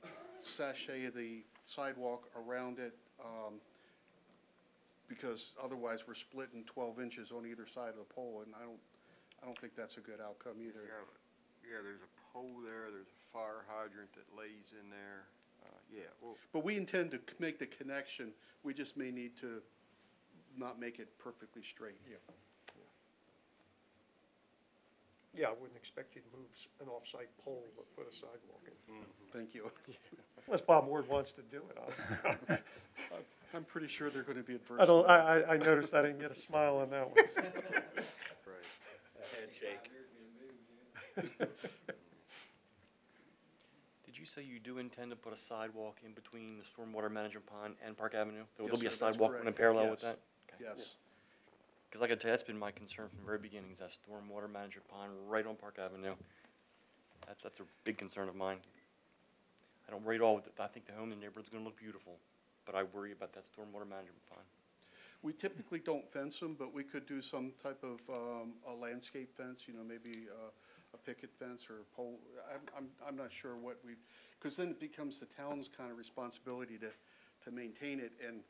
sashay the sidewalk around it, um, because otherwise we're splitting twelve inches on either side of the pole, and I don't, I don't think that's a good outcome either. Yeah, yeah, there's a pole there, there's a fire hydrant that lays in there, uh, yeah, well, But we intend to make the connection, we just may need to not make it perfectly straight. Yeah. Yeah, I wouldn't expect you to move an off-site pole but put a sidewalk in. Thank you. Unless Bob Ward wants to do it. I'll- I'm pretty sure they're gonna be adverse. I don't. I, I, I noticed I didn't get a smile on that one. Right. A handshake. Did you say you do intend to put a sidewalk in between the stormwater management pond and Park Avenue? There will Yes, be a sir, sidewalk running correct. parallel with Yes. that? Yes, Because like I tell you, that's been my concern from the very beginning, is that stormwater management pond right on Park Avenue. That's, that's a big concern of mine. I don't worry at all with. I think the home in the neighborhood's gonna look beautiful, but I worry about that stormwater management pond. we typically don't fence them, but we could do some type of, um, a landscape fence, you know, maybe, uh, a picket fence or a pole. I'm, I'm, I'm not sure what we, because then it becomes the town's kind of responsibility to, to maintain it, and,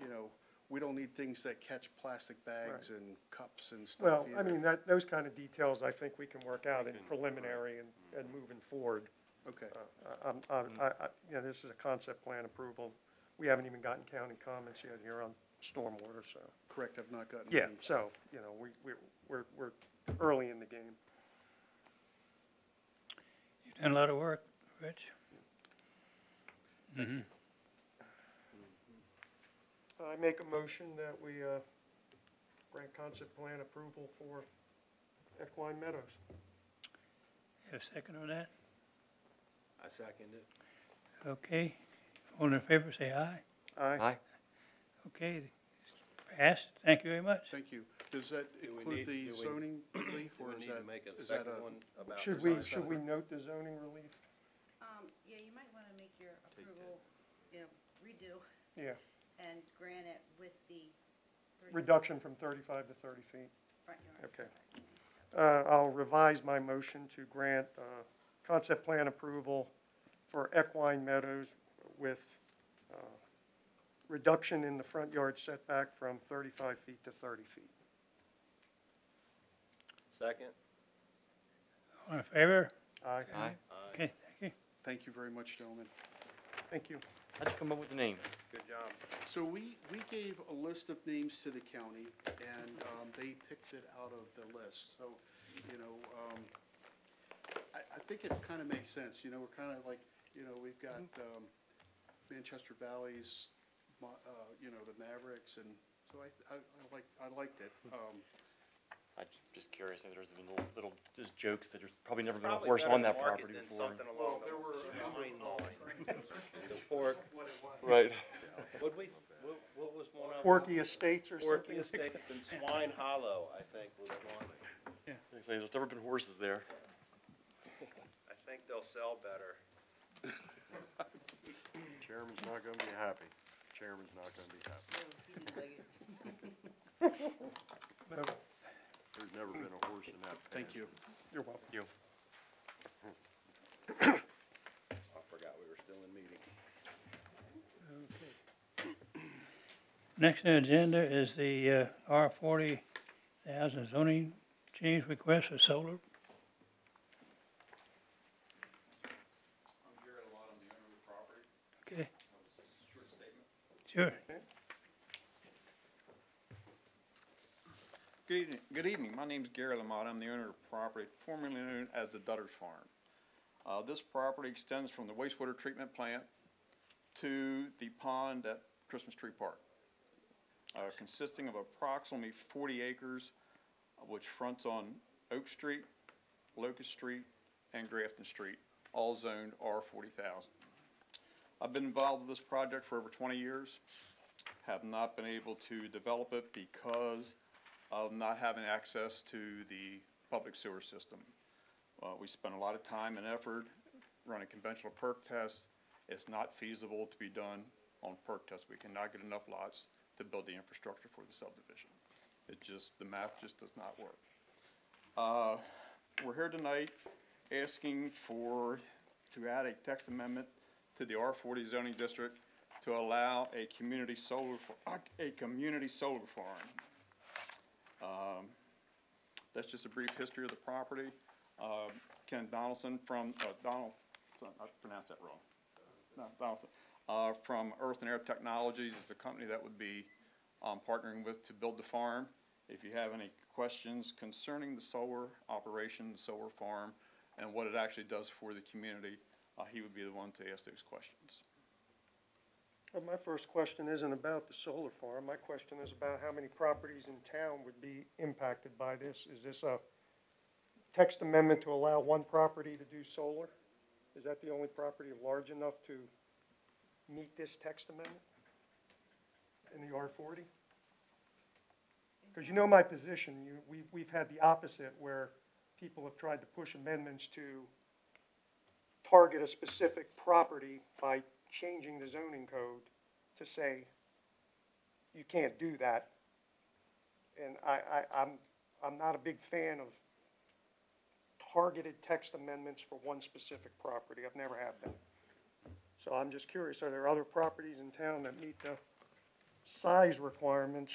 you know, we don't need things that catch plastic bags Right. and cups and stuff Well, I either. mean, that, those kind of details I think we can work out in preliminary and, and moving forward. Okay, Uh, I'm, I'm, I, I, you know, this is a concept plan approval. We haven't even gotten county comments yet here on stormwater, so. correct, I've not gotten. Yeah, any. so, you know, we, we, we're, we're early in the game. You've done a lot of work, Rich. Mm-hmm. I make a motion that we, uh, grant concept plan approval for Equine Meadows. You Have a second on that? I second it. Okay. All in favor, say aye. Aye. Aye? Okay, passed. Thank you very much. Thank you. Does that Do we include need- the do we- zoning relief, Do or we is need to that, make a is that second a? one about Should we, sign? should we note the zoning relief? Um, yeah, you might wanna make your approval, you know, redo Yeah, and grant it with the. 30 reduction from thirty-five to thirty feet. Front yard. Okay. uh, I'll revise my motion to grant, uh, concept plan approval for Equine Meadows with, uh, reduction in the front yard setback from thirty-five feet to thirty feet. Second? All in favor? Aye. Aye. Okay, thank you. Thank you very much, gentlemen. Thank you. How'd you come up with the name? Good job. So we, we gave a list of names to the county, and um, they picked it out of the list. So, you know, um, I, I think it kind of makes sense, you know, we're kind of like, you know, we've got um, Manchester Valley's, mo- uh, you know, the Mavericks, and so I, I I like, I liked it. Um, I'm just curious, if there's been little, little, just jokes that there's probably never been a Probably horse better on that market property than before. Something along the swine line. The pork, Right. what we, what, what was one of them? Porky Estates or Porky something? Estates and Swine Hollow, I think was one. They say There's never been horses there. I think they'll sell better. Chairman's not gonna be happy. Chairman's not gonna be happy. There's never been a horse in that pen. Thank you. You're welcome. You. I forgot we were still in meeting. Next on the agenda is the uh, R forty thousand zoning change request for solar. I'm Gary Lott, I'm the owner of the property. Okay, Short statement. Sure. Good evening, good evening. My name's Gary Lamont. I'm the owner of property formerly known as the Dutters Farm. Uh, this property extends from the wastewater treatment plant to the pond at Christmas Tree Park. Uh, consisting of approximately forty acres, which fronts on Oak Street, Locust Street, and Grafton Street, all zoned R forty thousand. I've been involved with this project for over twenty years. Have not been able to develop it because of not having access to the public sewer system. Uh, we spent a lot of time and effort running conventional perk tests. It's not feasible to be done on perk tests. We cannot get enough lots to build the infrastructure for the subdivision. It just, the math just does not work. Uh, we're here tonight asking for, to add a text amendment to the R forty zoning district to allow a community solar, fa- a community solar farm. Um, That's just a brief history of the property. Um, Ken Donaldson from, uh, Donald, I pronounced that wrong. No, Donaldson, uh, from Earth and Air Technologies is the company that would be, um, partnering with to build the farm. If you have any questions concerning the solar operation, the solar farm, and what it actually does for the community, uh, he would be the one to ask those questions. Well, my first question isn't about the solar farm. My question is about how many properties in town would be impacted by this. Is this a text amendment to allow one property to do solar? Is that the only property large enough to meet this text amendment in the R forty? Because you know my position, you, we, we've had the opposite where people have tried to push amendments to target a specific property by changing the zoning code to say you can't do that. And I, I, I'm, I'm not a big fan of targeted text amendments for one specific property. I've never had been. So I'm just curious, are there other properties in town that meet the size requirements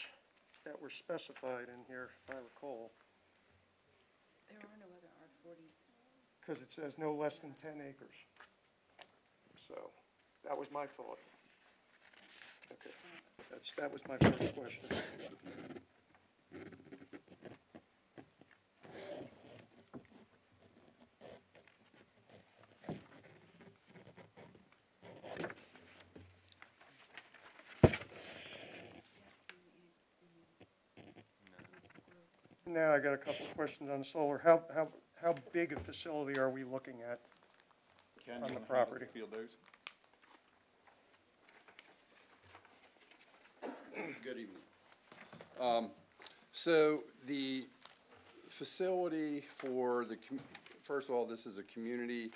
that were specified in here, if I recall? There are no other R forties. Because it says no less than ten acres. So, that was my thought. Okay, that's, that was my first question. Now, I got a couple of questions on solar. How, how, how big a facility are we looking at? Ken, On the wanna property. Field those? Good evening. Um, So the facility for the, com- first of all, this is a community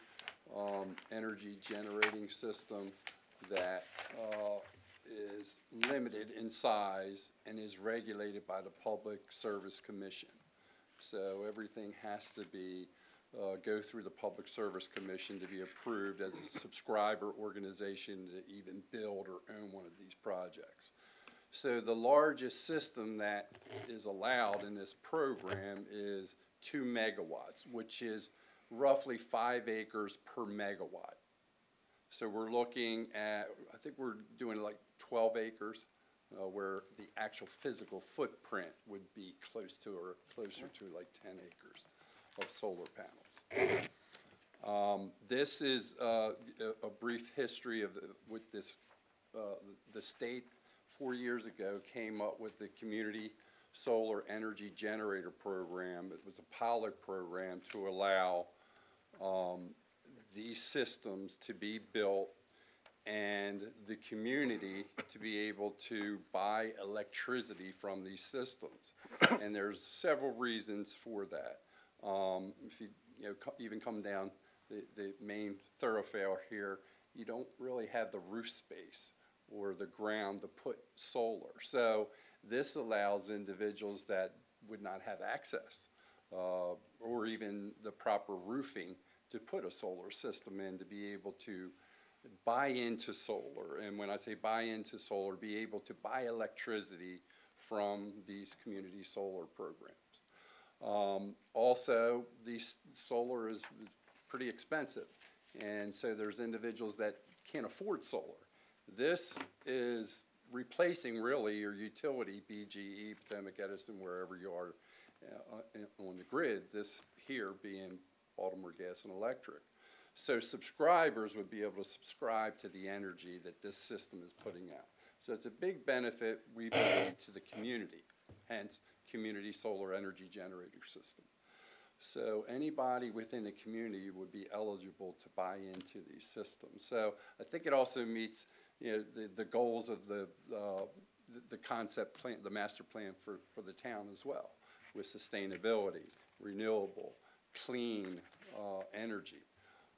um, energy generating system that uh, is limited in size and is regulated by the Public Service Commission. So everything has to be, uh, go through the Public Service Commission to be approved as a subscriber organization to even build or own one of these projects. So the largest system that is allowed in this program is two megawatts, which is roughly five acres per megawatt. So we're looking at, I think we're doing like twelve acres, uh, where the actual physical footprint would be close to or closer to like ten acres of solar panels. Um, this is, uh, a, a brief history of, the- with this, uh, the state, four years ago, came up with the Community Solar Energy Generator Program. It was a pilot program to allow, um, these systems to be built and the community to be able to buy electricity from these systems. And there's several reasons for that. Um, if you, you know, co- even come down the, the main thoroughfare here, you don't really have the roof space or the ground to put solar. So this allows individuals that would not have access, uh, or even the proper roofing to put a solar system in to be able to buy into solar. And when I say buy into solar, be able to buy electricity from these community solar programs. Um, also, these, solar is, is pretty expensive. And so there's individuals that can't afford solar. This is replacing really your utility, BGE, Potomac Edison, wherever you are uh, on the grid, this here being Baltimore Gas and Electric. So subscribers would be able to subscribe to the energy that this system is putting out. So it's a big benefit, we believe, to the community, hence Community Solar Energy Generator System. So anybody within the community would be eligible to buy into these systems. So I think it also meets, you know, the, the goals of the, uh, the- concept plan, the master plan for, for the town as well, with sustainability, renewable, clean, uh, energy.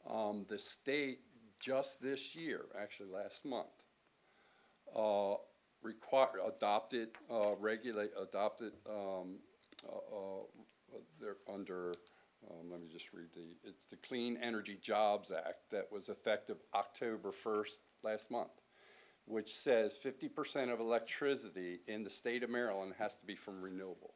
Um, the state just this year, actually last month, uh, require, adopted, uh, regulate, adopted, um, uh, uh, they're under, um, let me just read the, it's the Clean Energy Jobs Act that was effective October first, last month, which says fifty percent of electricity in the state of Maryland has to be from renewable.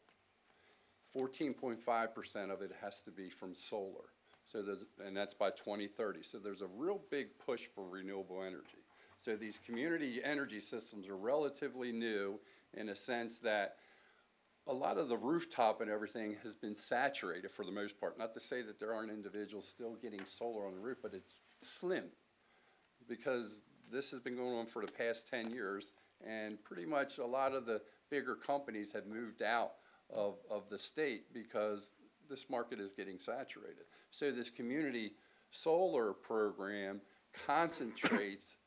Fourteen point five percent of it has to be from solar. So there's, and that's by twenty thirty. So there's a real big push for renewable energy. So these community energy systems are relatively new in a sense that a lot of the rooftop and everything has been saturated for the most part. Not to say that there aren't individuals still getting solar on the roof, but it's slim. Because this has been going on for the past ten years, and pretty much a lot of the bigger companies have moved out of, of the state because this market is getting saturated. So this community solar program concentrates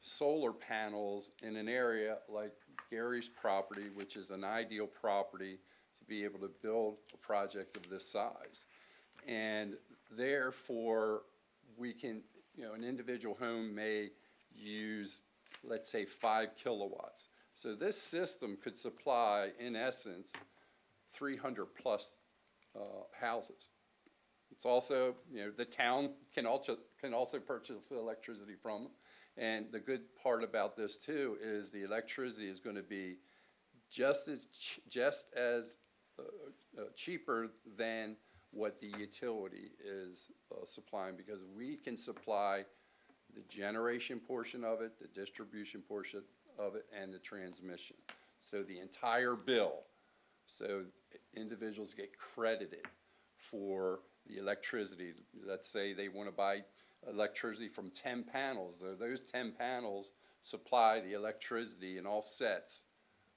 solar panels in an area like Gary's property, which is an ideal property to be able to build a project of this size. And therefore, we can, you know, an individual home may use, let's say, five kilowatts. So this system could supply, in essence, three hundred plus, uh, houses. It's also, you know, the town can also, can also purchase the electricity from them. And the good part about this too is the electricity is gonna be just as, ch- just as, uh, uh, cheaper than what the utility is, uh, supplying, because we can supply the generation portion of it, the distribution portion of it, and the transmission. So the entire bill, so individuals get credited for the electricity. Let's say they wanna buy electricity from ten panels, so those ten panels supply the electricity and offsets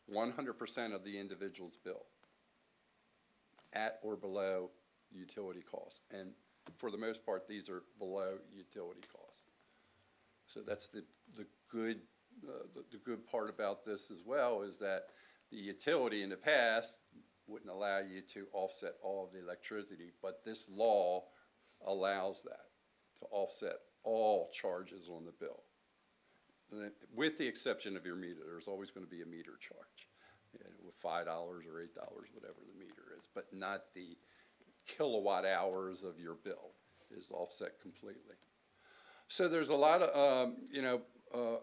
one hundred percent of the individual's bill at or below utility costs. And for the most part, these are below utility costs. So that's the, the good, uh, the, the good part about this as well is that the utility in the past wouldn't allow you to offset all of the electricity, but this law allows that, to offset all charges on the bill. With the exception of your meter, there's always gonna be a meter charge, you know, with five dollars or eight dollars, whatever the meter is, but not the kilowatt hours of your bill is offset completely. So there's a lot of, um, you know, uh,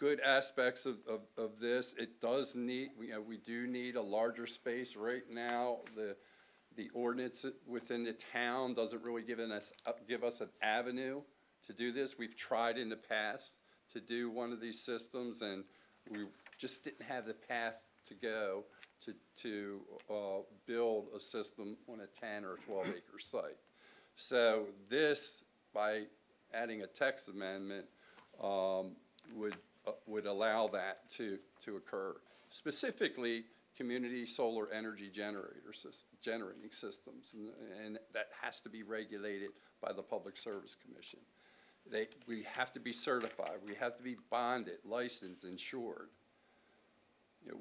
good aspects of, of, of this. It does need, we, you know, we do need a larger space right now. The, the ordinance within the town doesn't really give us, give us an avenue to do this. We've tried in the past to do one of these systems and we just didn't have the path to go to, to, uh, build a system on a ten or twelve acre site. So this, by adding a text amendment, um, would, Uh, would allow that to, to occur. Specifically, community solar energy generator generating systems, and, and that has to be regulated by the Public Service Commission. They, we have to be certified, we have to be bonded, licensed, insured. You know,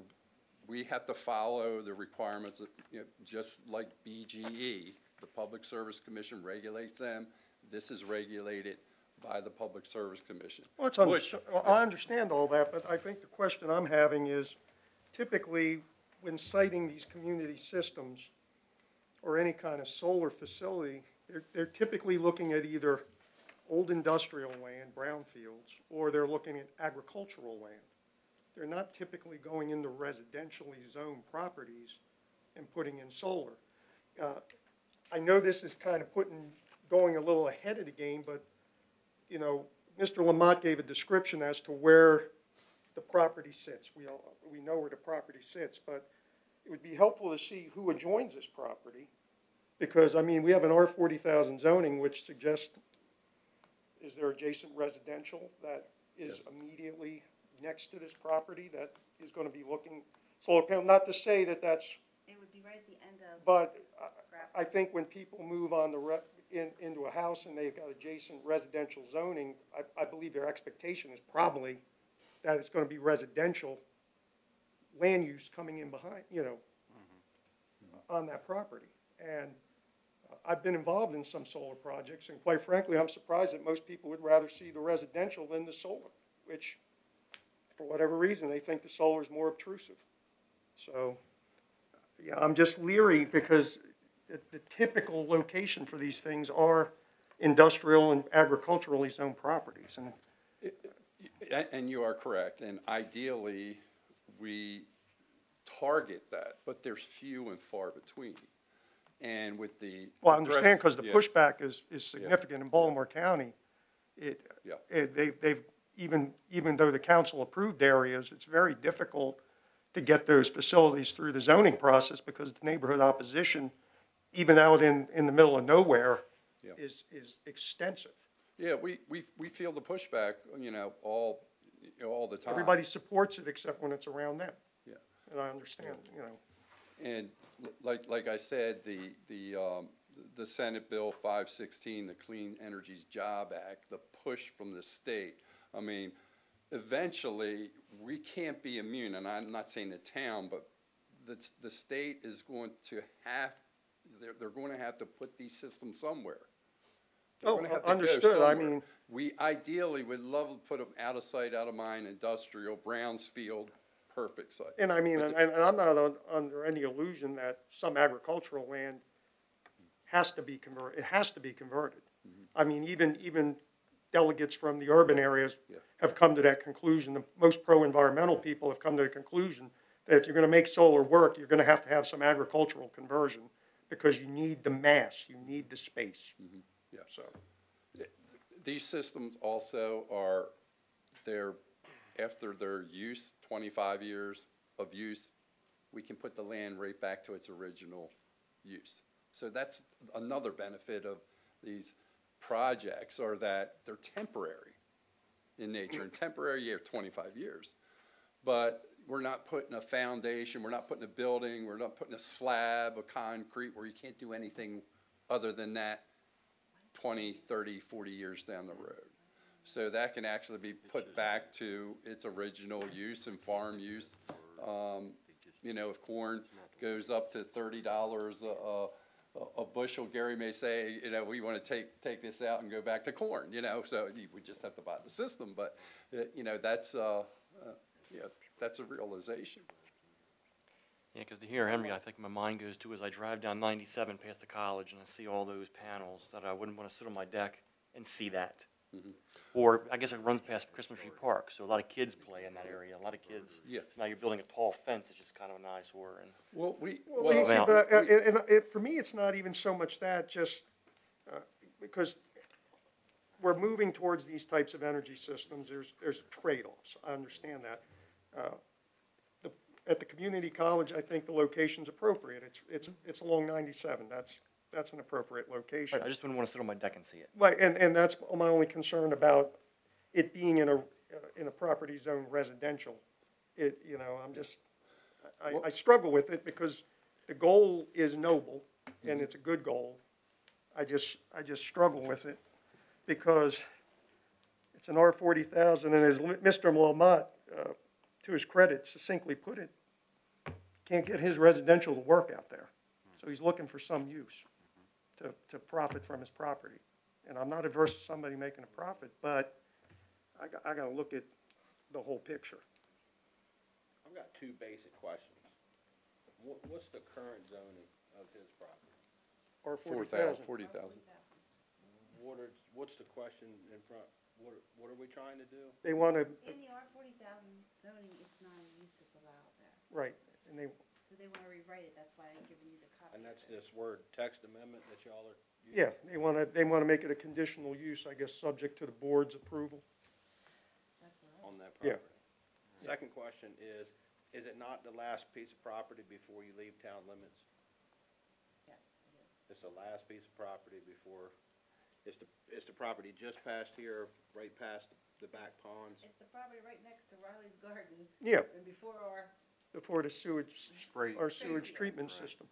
we have to follow the requirements of, you know, just like BGE, the Public Service Commission regulates them. This is regulated by the Public Service Commission. Well, it's Which- well, I understand all that, but I think the question I'm having is typically when siting these community systems or any kind of solar facility, they're, they're typically looking at either old industrial land, brownfields, or they're looking at agricultural land. They're not typically going into residentially zoned properties and putting in solar. Uh, I know this is kind of putting, going a little ahead of the game, but you know, Mr. Lamont gave a description as to where the property sits. We all, we know where the property sits, but it would be helpful to see who adjoins this property. Because, I mean, we have an R forty thousand zoning which suggests, is there adjacent residential that is Yes. immediately next to this property that is gonna be looking solar panel? Not to say that that's It would be right at the end of. but I, I think when people move on the re, in, into a house and they've got adjacent residential zoning, I, I believe their expectation is probably that it's gonna be residential land use coming in behind, you know, on that property. And uh, I've been involved in some solar projects, and quite frankly, I'm surprised that most people would rather see the residential than the solar, which, for whatever reason, they think the solar is more obtrusive. So, yeah, I'm just leery because the, the typical location for these things are industrial and agriculturally zoned properties, and And you are correct, and ideally, we target that, but there's few and far between. And with the. Well, I understand, because the yeah. pushback is, is significant in Baltimore County. It, Yeah. it, they've, they've, even, even though the council approved areas, it's very difficult to get those facilities through the zoning process because the neighborhood opposition, even out in, in the middle of nowhere, Yeah. is, is extensive. Yeah, we, we, we feel the pushback, you know, all, you know, all the time. Everybody supports it except when it's around them. Yeah. And I understand, you know. And like, like I said, the, the, um, the Senate Bill five sixteen, the Clean Energy's Job Act, the push from the state, I mean, eventually, we can't be immune, and I'm not saying the town, but the, the state is going to have, they're, they're going to have to put these systems somewhere. They're Oh, to understood. I mean- We ideally would love to put them out of sight, out of mind, industrial, Brownsfield, perfect site. And I mean, and, and I'm not un- under any illusion that some agricultural land has to be converted, it has to be converted. Mm-hmm. I mean, even, even delegates from the urban areas Yeah. have come to that conclusion. The most pro-environmental people have come to the conclusion that if you're gonna make solar work, you're gonna have to have some agricultural conversion because you need the mass, you need the space. Mm-hmm. Yeah. So, These systems also are, they're, after their use, twenty-five years of use, we can put the land right back to its original use. So that's another benefit of these projects, are that they're temporary in nature, and temporary, yeah, twenty-five years. But we're not putting a foundation, we're not putting a building, we're not putting a slab of concrete where you can't do anything other than that 20, 30, 40 years down the road. So that can actually be put back to its original use and farm use. Um, you know, if corn goes up to thirty dollars a, a, a bushel, Gary may say, you know, we wanna take, take this out and go back to corn, you know, so you- we just have to buy the system, but, uh, you know, that's, uh, uh, yeah, that's a realization. Yeah, because to hear Henry, I think my mind goes to as I drive down ninety-seven past the college and I see all those panels that I wouldn't want to sit on my deck and see that. Or I guess it runs past Christmas Tree Park, so a lot of kids play in that area, a lot of kids. Yeah. Now you're building a tall fence, it's just kind of an eyesore and. Well, we, Well, you well, see, but, uh, and, and it, for me, it's not even so much that, just, uh, because we're moving towards these types of energy systems, there's, there's trade-offs, I understand that. Uh, the- At the community college, I think the location's appropriate, it's, it's, it's along ninety-seven, that's, that's an appropriate location. I just wouldn't want to sit on my deck and see it. Right, and, and that's my only concern about it being in a, uh, in a property zone residential. It, you know, I'm just, I, I struggle with it because the goal is noble and it's a good goal. I just, I just struggle with it because it's an R forty thousand and as Mr. Lamont, uh, to his credit succinctly put it, can't get his residential to work out there. So he's looking for some use to, to profit from his property. And I'm not averse to somebody making a profit, but I got, I gotta look at the whole picture. I've got two basic questions. What, what's the current zoning of his property? Or four forty thousand, thousand. forty thousand. What are, what's the question in front, what, are- what are we trying to do? They wanna, In the R forty thousand zoning, it's not a use that's allowed there. right, and they, So they wanna rewrite it, that's why I'm giving you the copy. And of that's it. this word text amendment that y'all are using? yeah, they wanna, they wanna make it a conditional use, I guess, subject to the board's approval. That's what I. on that Yeah. property. Second question is, is it not the last piece of property before you leave town limits? Yes, it is. It's the last piece of property before, it's the, it's the property just past here, right past the back ponds? It's the property right next to Riley's Garden Yeah, and before our, before the sewage, Spray. our sewage treatment system.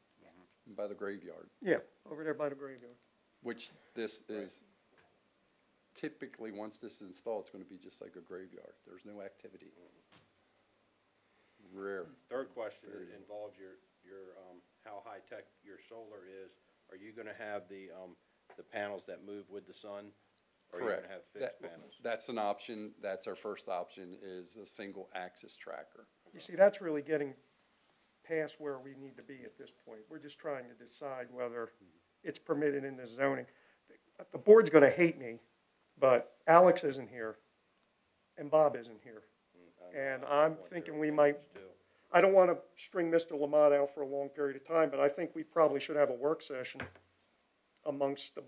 By the graveyard, Yeah, over there by the graveyard. which this is typically, once this is installed, it's gonna be just like a graveyard. There's no activity. Rare. Third question involves your, your, um, how high-tech your solar is. Are you gonna have the, um, the panels that move with the sun? Or are you Correct. gonna have That- panels? That's an option. That's our first option is a single axis tracker. You see, that's really getting past where we need to be at this point. We're just trying to decide whether it's permitted in the zoning. The board's gonna hate me, but Alex isn't here, and Bob isn't here. Mm, and I'm thinking we might, I don't wanna string Mr. Lamont out for a long period of time, but I think we probably should have a work session amongst the,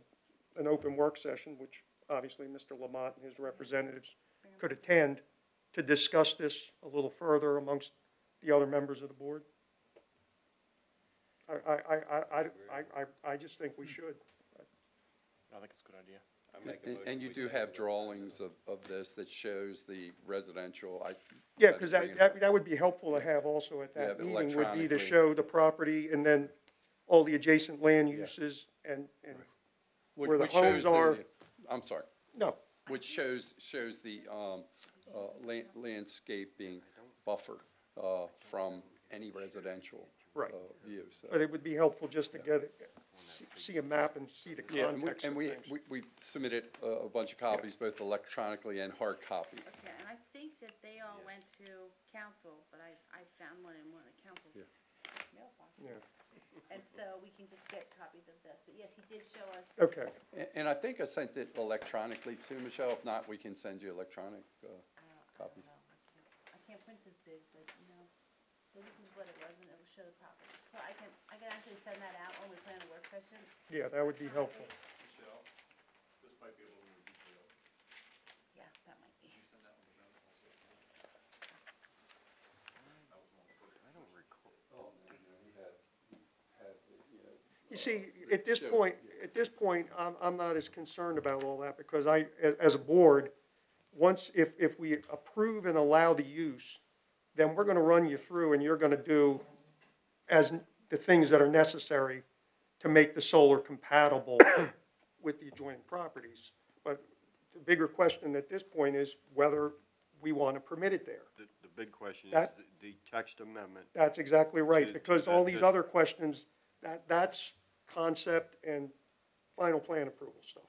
an open work session, which obviously Mr. Lamont and his representatives could attend to discuss this a little further amongst the other members of the board? I, I, I, I, I, I, I just think we should. I think it's a good idea. I make a And, and you do have drawings of, of this that shows the residential, I. Yeah, because that, that, that would be helpful to have also at that but meeting, would be to electronically. show the property and then all the adjacent land uses and, and, which- where the which shows homes are- I'm sorry, no, which shows, shows the, um, uh, lan- landscaping buffer, uh, from any residential. Right. uh, View, so. but it would be helpful just to get, it- see- see a map and see the Yeah, and we, context of and we, things. we, we submitted a, a bunch of copies, both electronically and hard copy. Okay, and I think that they all went to council, but I, I found one in one of the council's mailboxes. Yeah, And so we can just get copies of this, but yes, he did show us. okay, And, and I think I sent it electronically too, Michelle, if not, we can send you electronic, uh, I don't- I don't copies. know. I can't- I can't print this big, but, you know, so this is what it was, and it will show the property. So I can, I can actually send that out when we plan a work session. yeah, that would be helpful. Yeah, that might be. You see, at this point, at this point, I'm, I'm not as concerned about all that, because I, as a board, once, if, if we approve and allow the use, then we're gonna run you through and you're gonna do as, the things that are necessary to make the solar compatible with the adjoining properties. But the bigger question at this point is whether we wanna permit it there. The, the big question is That- the, the text amendment. That's exactly right, To- because all these other questions, that, that's concept and final plan approval stuff.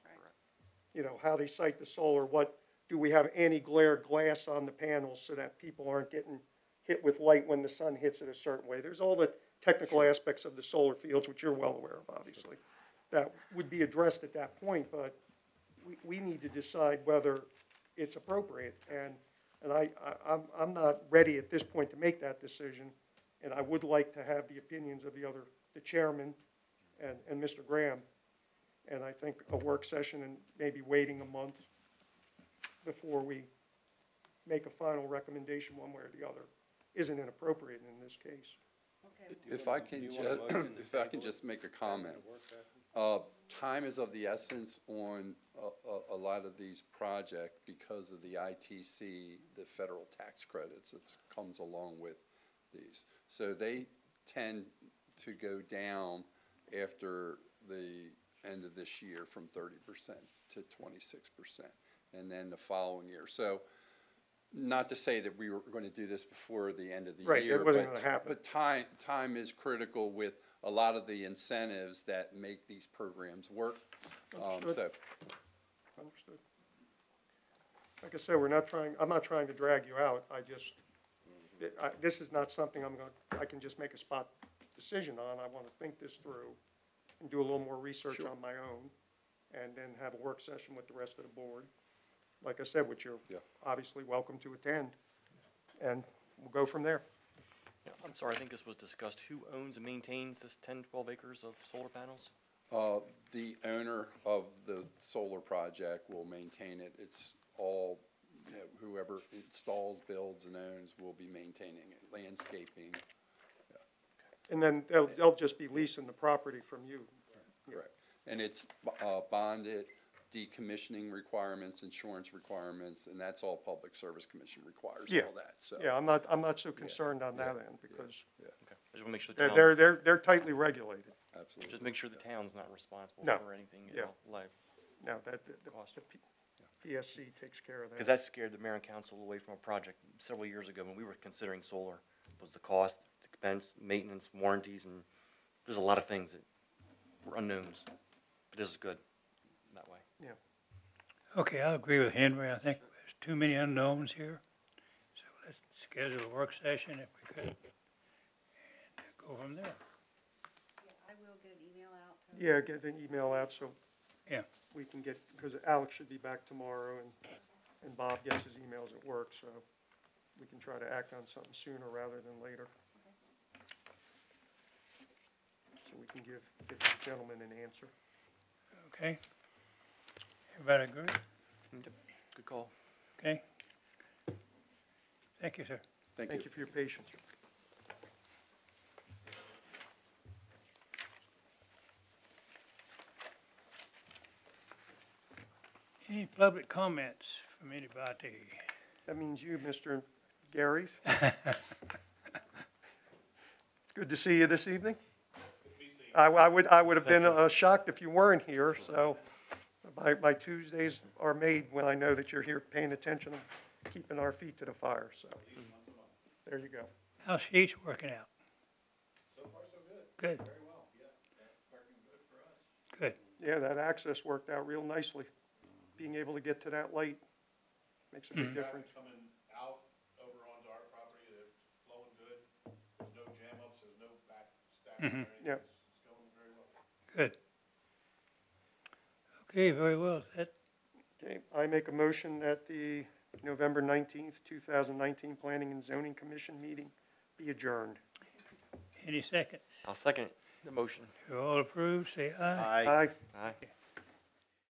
You know, how they site the solar, what, do we have anti-glare glass on the panels so that people aren't getting hit with light when the sun hits it a certain way. There's all the technical aspects of the solar fields, which you're well aware of, obviously. That would be addressed at that point, but we, we need to decide whether it's appropriate. And, and I, I, I'm, I'm not ready at this point to make that decision. And I would like to have the opinions of the other, the chairman and, and Mr. Graham. And I think a work session and maybe waiting a month before we make a final recommendation one way or the other isn't inappropriate in this case. If I can you ju- want a motion to if I can just make a comment. Uh, time is of the essence on a, a, a lot of these projects because of the ITC, the federal tax credits that comes along with these. So they tend to go down after the end of this year from thirty percent to twenty-six percent, and then the following year. So, not to say that we were gonna do this before the end of the year. Right, it wasn't but- gonna happen. But time, time is critical with a lot of the incentives that make these programs work. Um, so, Understood. Like I said, we're not trying, I'm not trying to drag you out, I just, I, this is not something I'm gonna, I can just make a spot decision on, I wanna think this through and do a little more research Sure. on my own, and then have a work session with the rest of the board. Like I said, which you're Yeah. obviously welcome to attend, and we'll go from there. Yeah, I'm sorry, I think this was discussed. Who owns and maintains this 10, 12 acres of solar panels? uh, the owner of the solar project will maintain it. It's all, you know, whoever installs, builds, and owns will be maintaining it, landscaping, And then they'll, they'll just be leasing the property from you. correct. And it's, uh, bonded, decommissioning requirements, insurance requirements, and that's all Public Service Commission requires, Yeah. all that, so. Yeah, I'm not, I'm not so concerned on that end, because Yeah, I just want to make sure the they're, town, they're, they're, they're tightly regulated. absolutely. just make sure the town's not responsible No, for anything yeah. live. No, that, the, the Cost. the P- PSC takes care of that. Because that scared the mayor and council away from a project several years ago when we were considering solar, was the cost, the expense, maintenance, warranties, and there's a lot of things that were unknowns. But this is good that way. Yeah. Okay, I agree with Henry. I think there's too many unknowns here. So let's schedule a work session if we could. And go from there. I will get an email out to. Yeah, get an email out so Yeah. we can get, because Alex should be back tomorrow and, and Bob gets his emails at work, so we can try to act on something sooner rather than later. So we can give, give this gentleman an answer. Okay? Everybody agree? Good call. Okay? Thank you, sir. Thank you. Thank you for your patience. Any public comments from anybody? That means you, Mr. Gary. Good to see you this evening. I, I would, I would have been uh, shocked if you weren't here, so my, my Tuesdays are made when I know that you're here paying attention and keeping our feet to the fire, so. There you go. How's Sheetz working out? So far, so good. Good. Very well, yeah. Working good for us. Good. Yeah, that access worked out real nicely. Being able to get to that light makes a big difference. Coming out over onto our property, it's flowing good. There's no jam ups, there's no back stacking or anything. Yeah. It's it's going very well. Good. Okay, very well. That, Okay, I make a motion that the November nineteenth, two thousand nineteen Planning and Zoning Commission meeting be adjourned. any seconds? I'll second the motion. You all approved, say aye. Aye. Aye. Aye.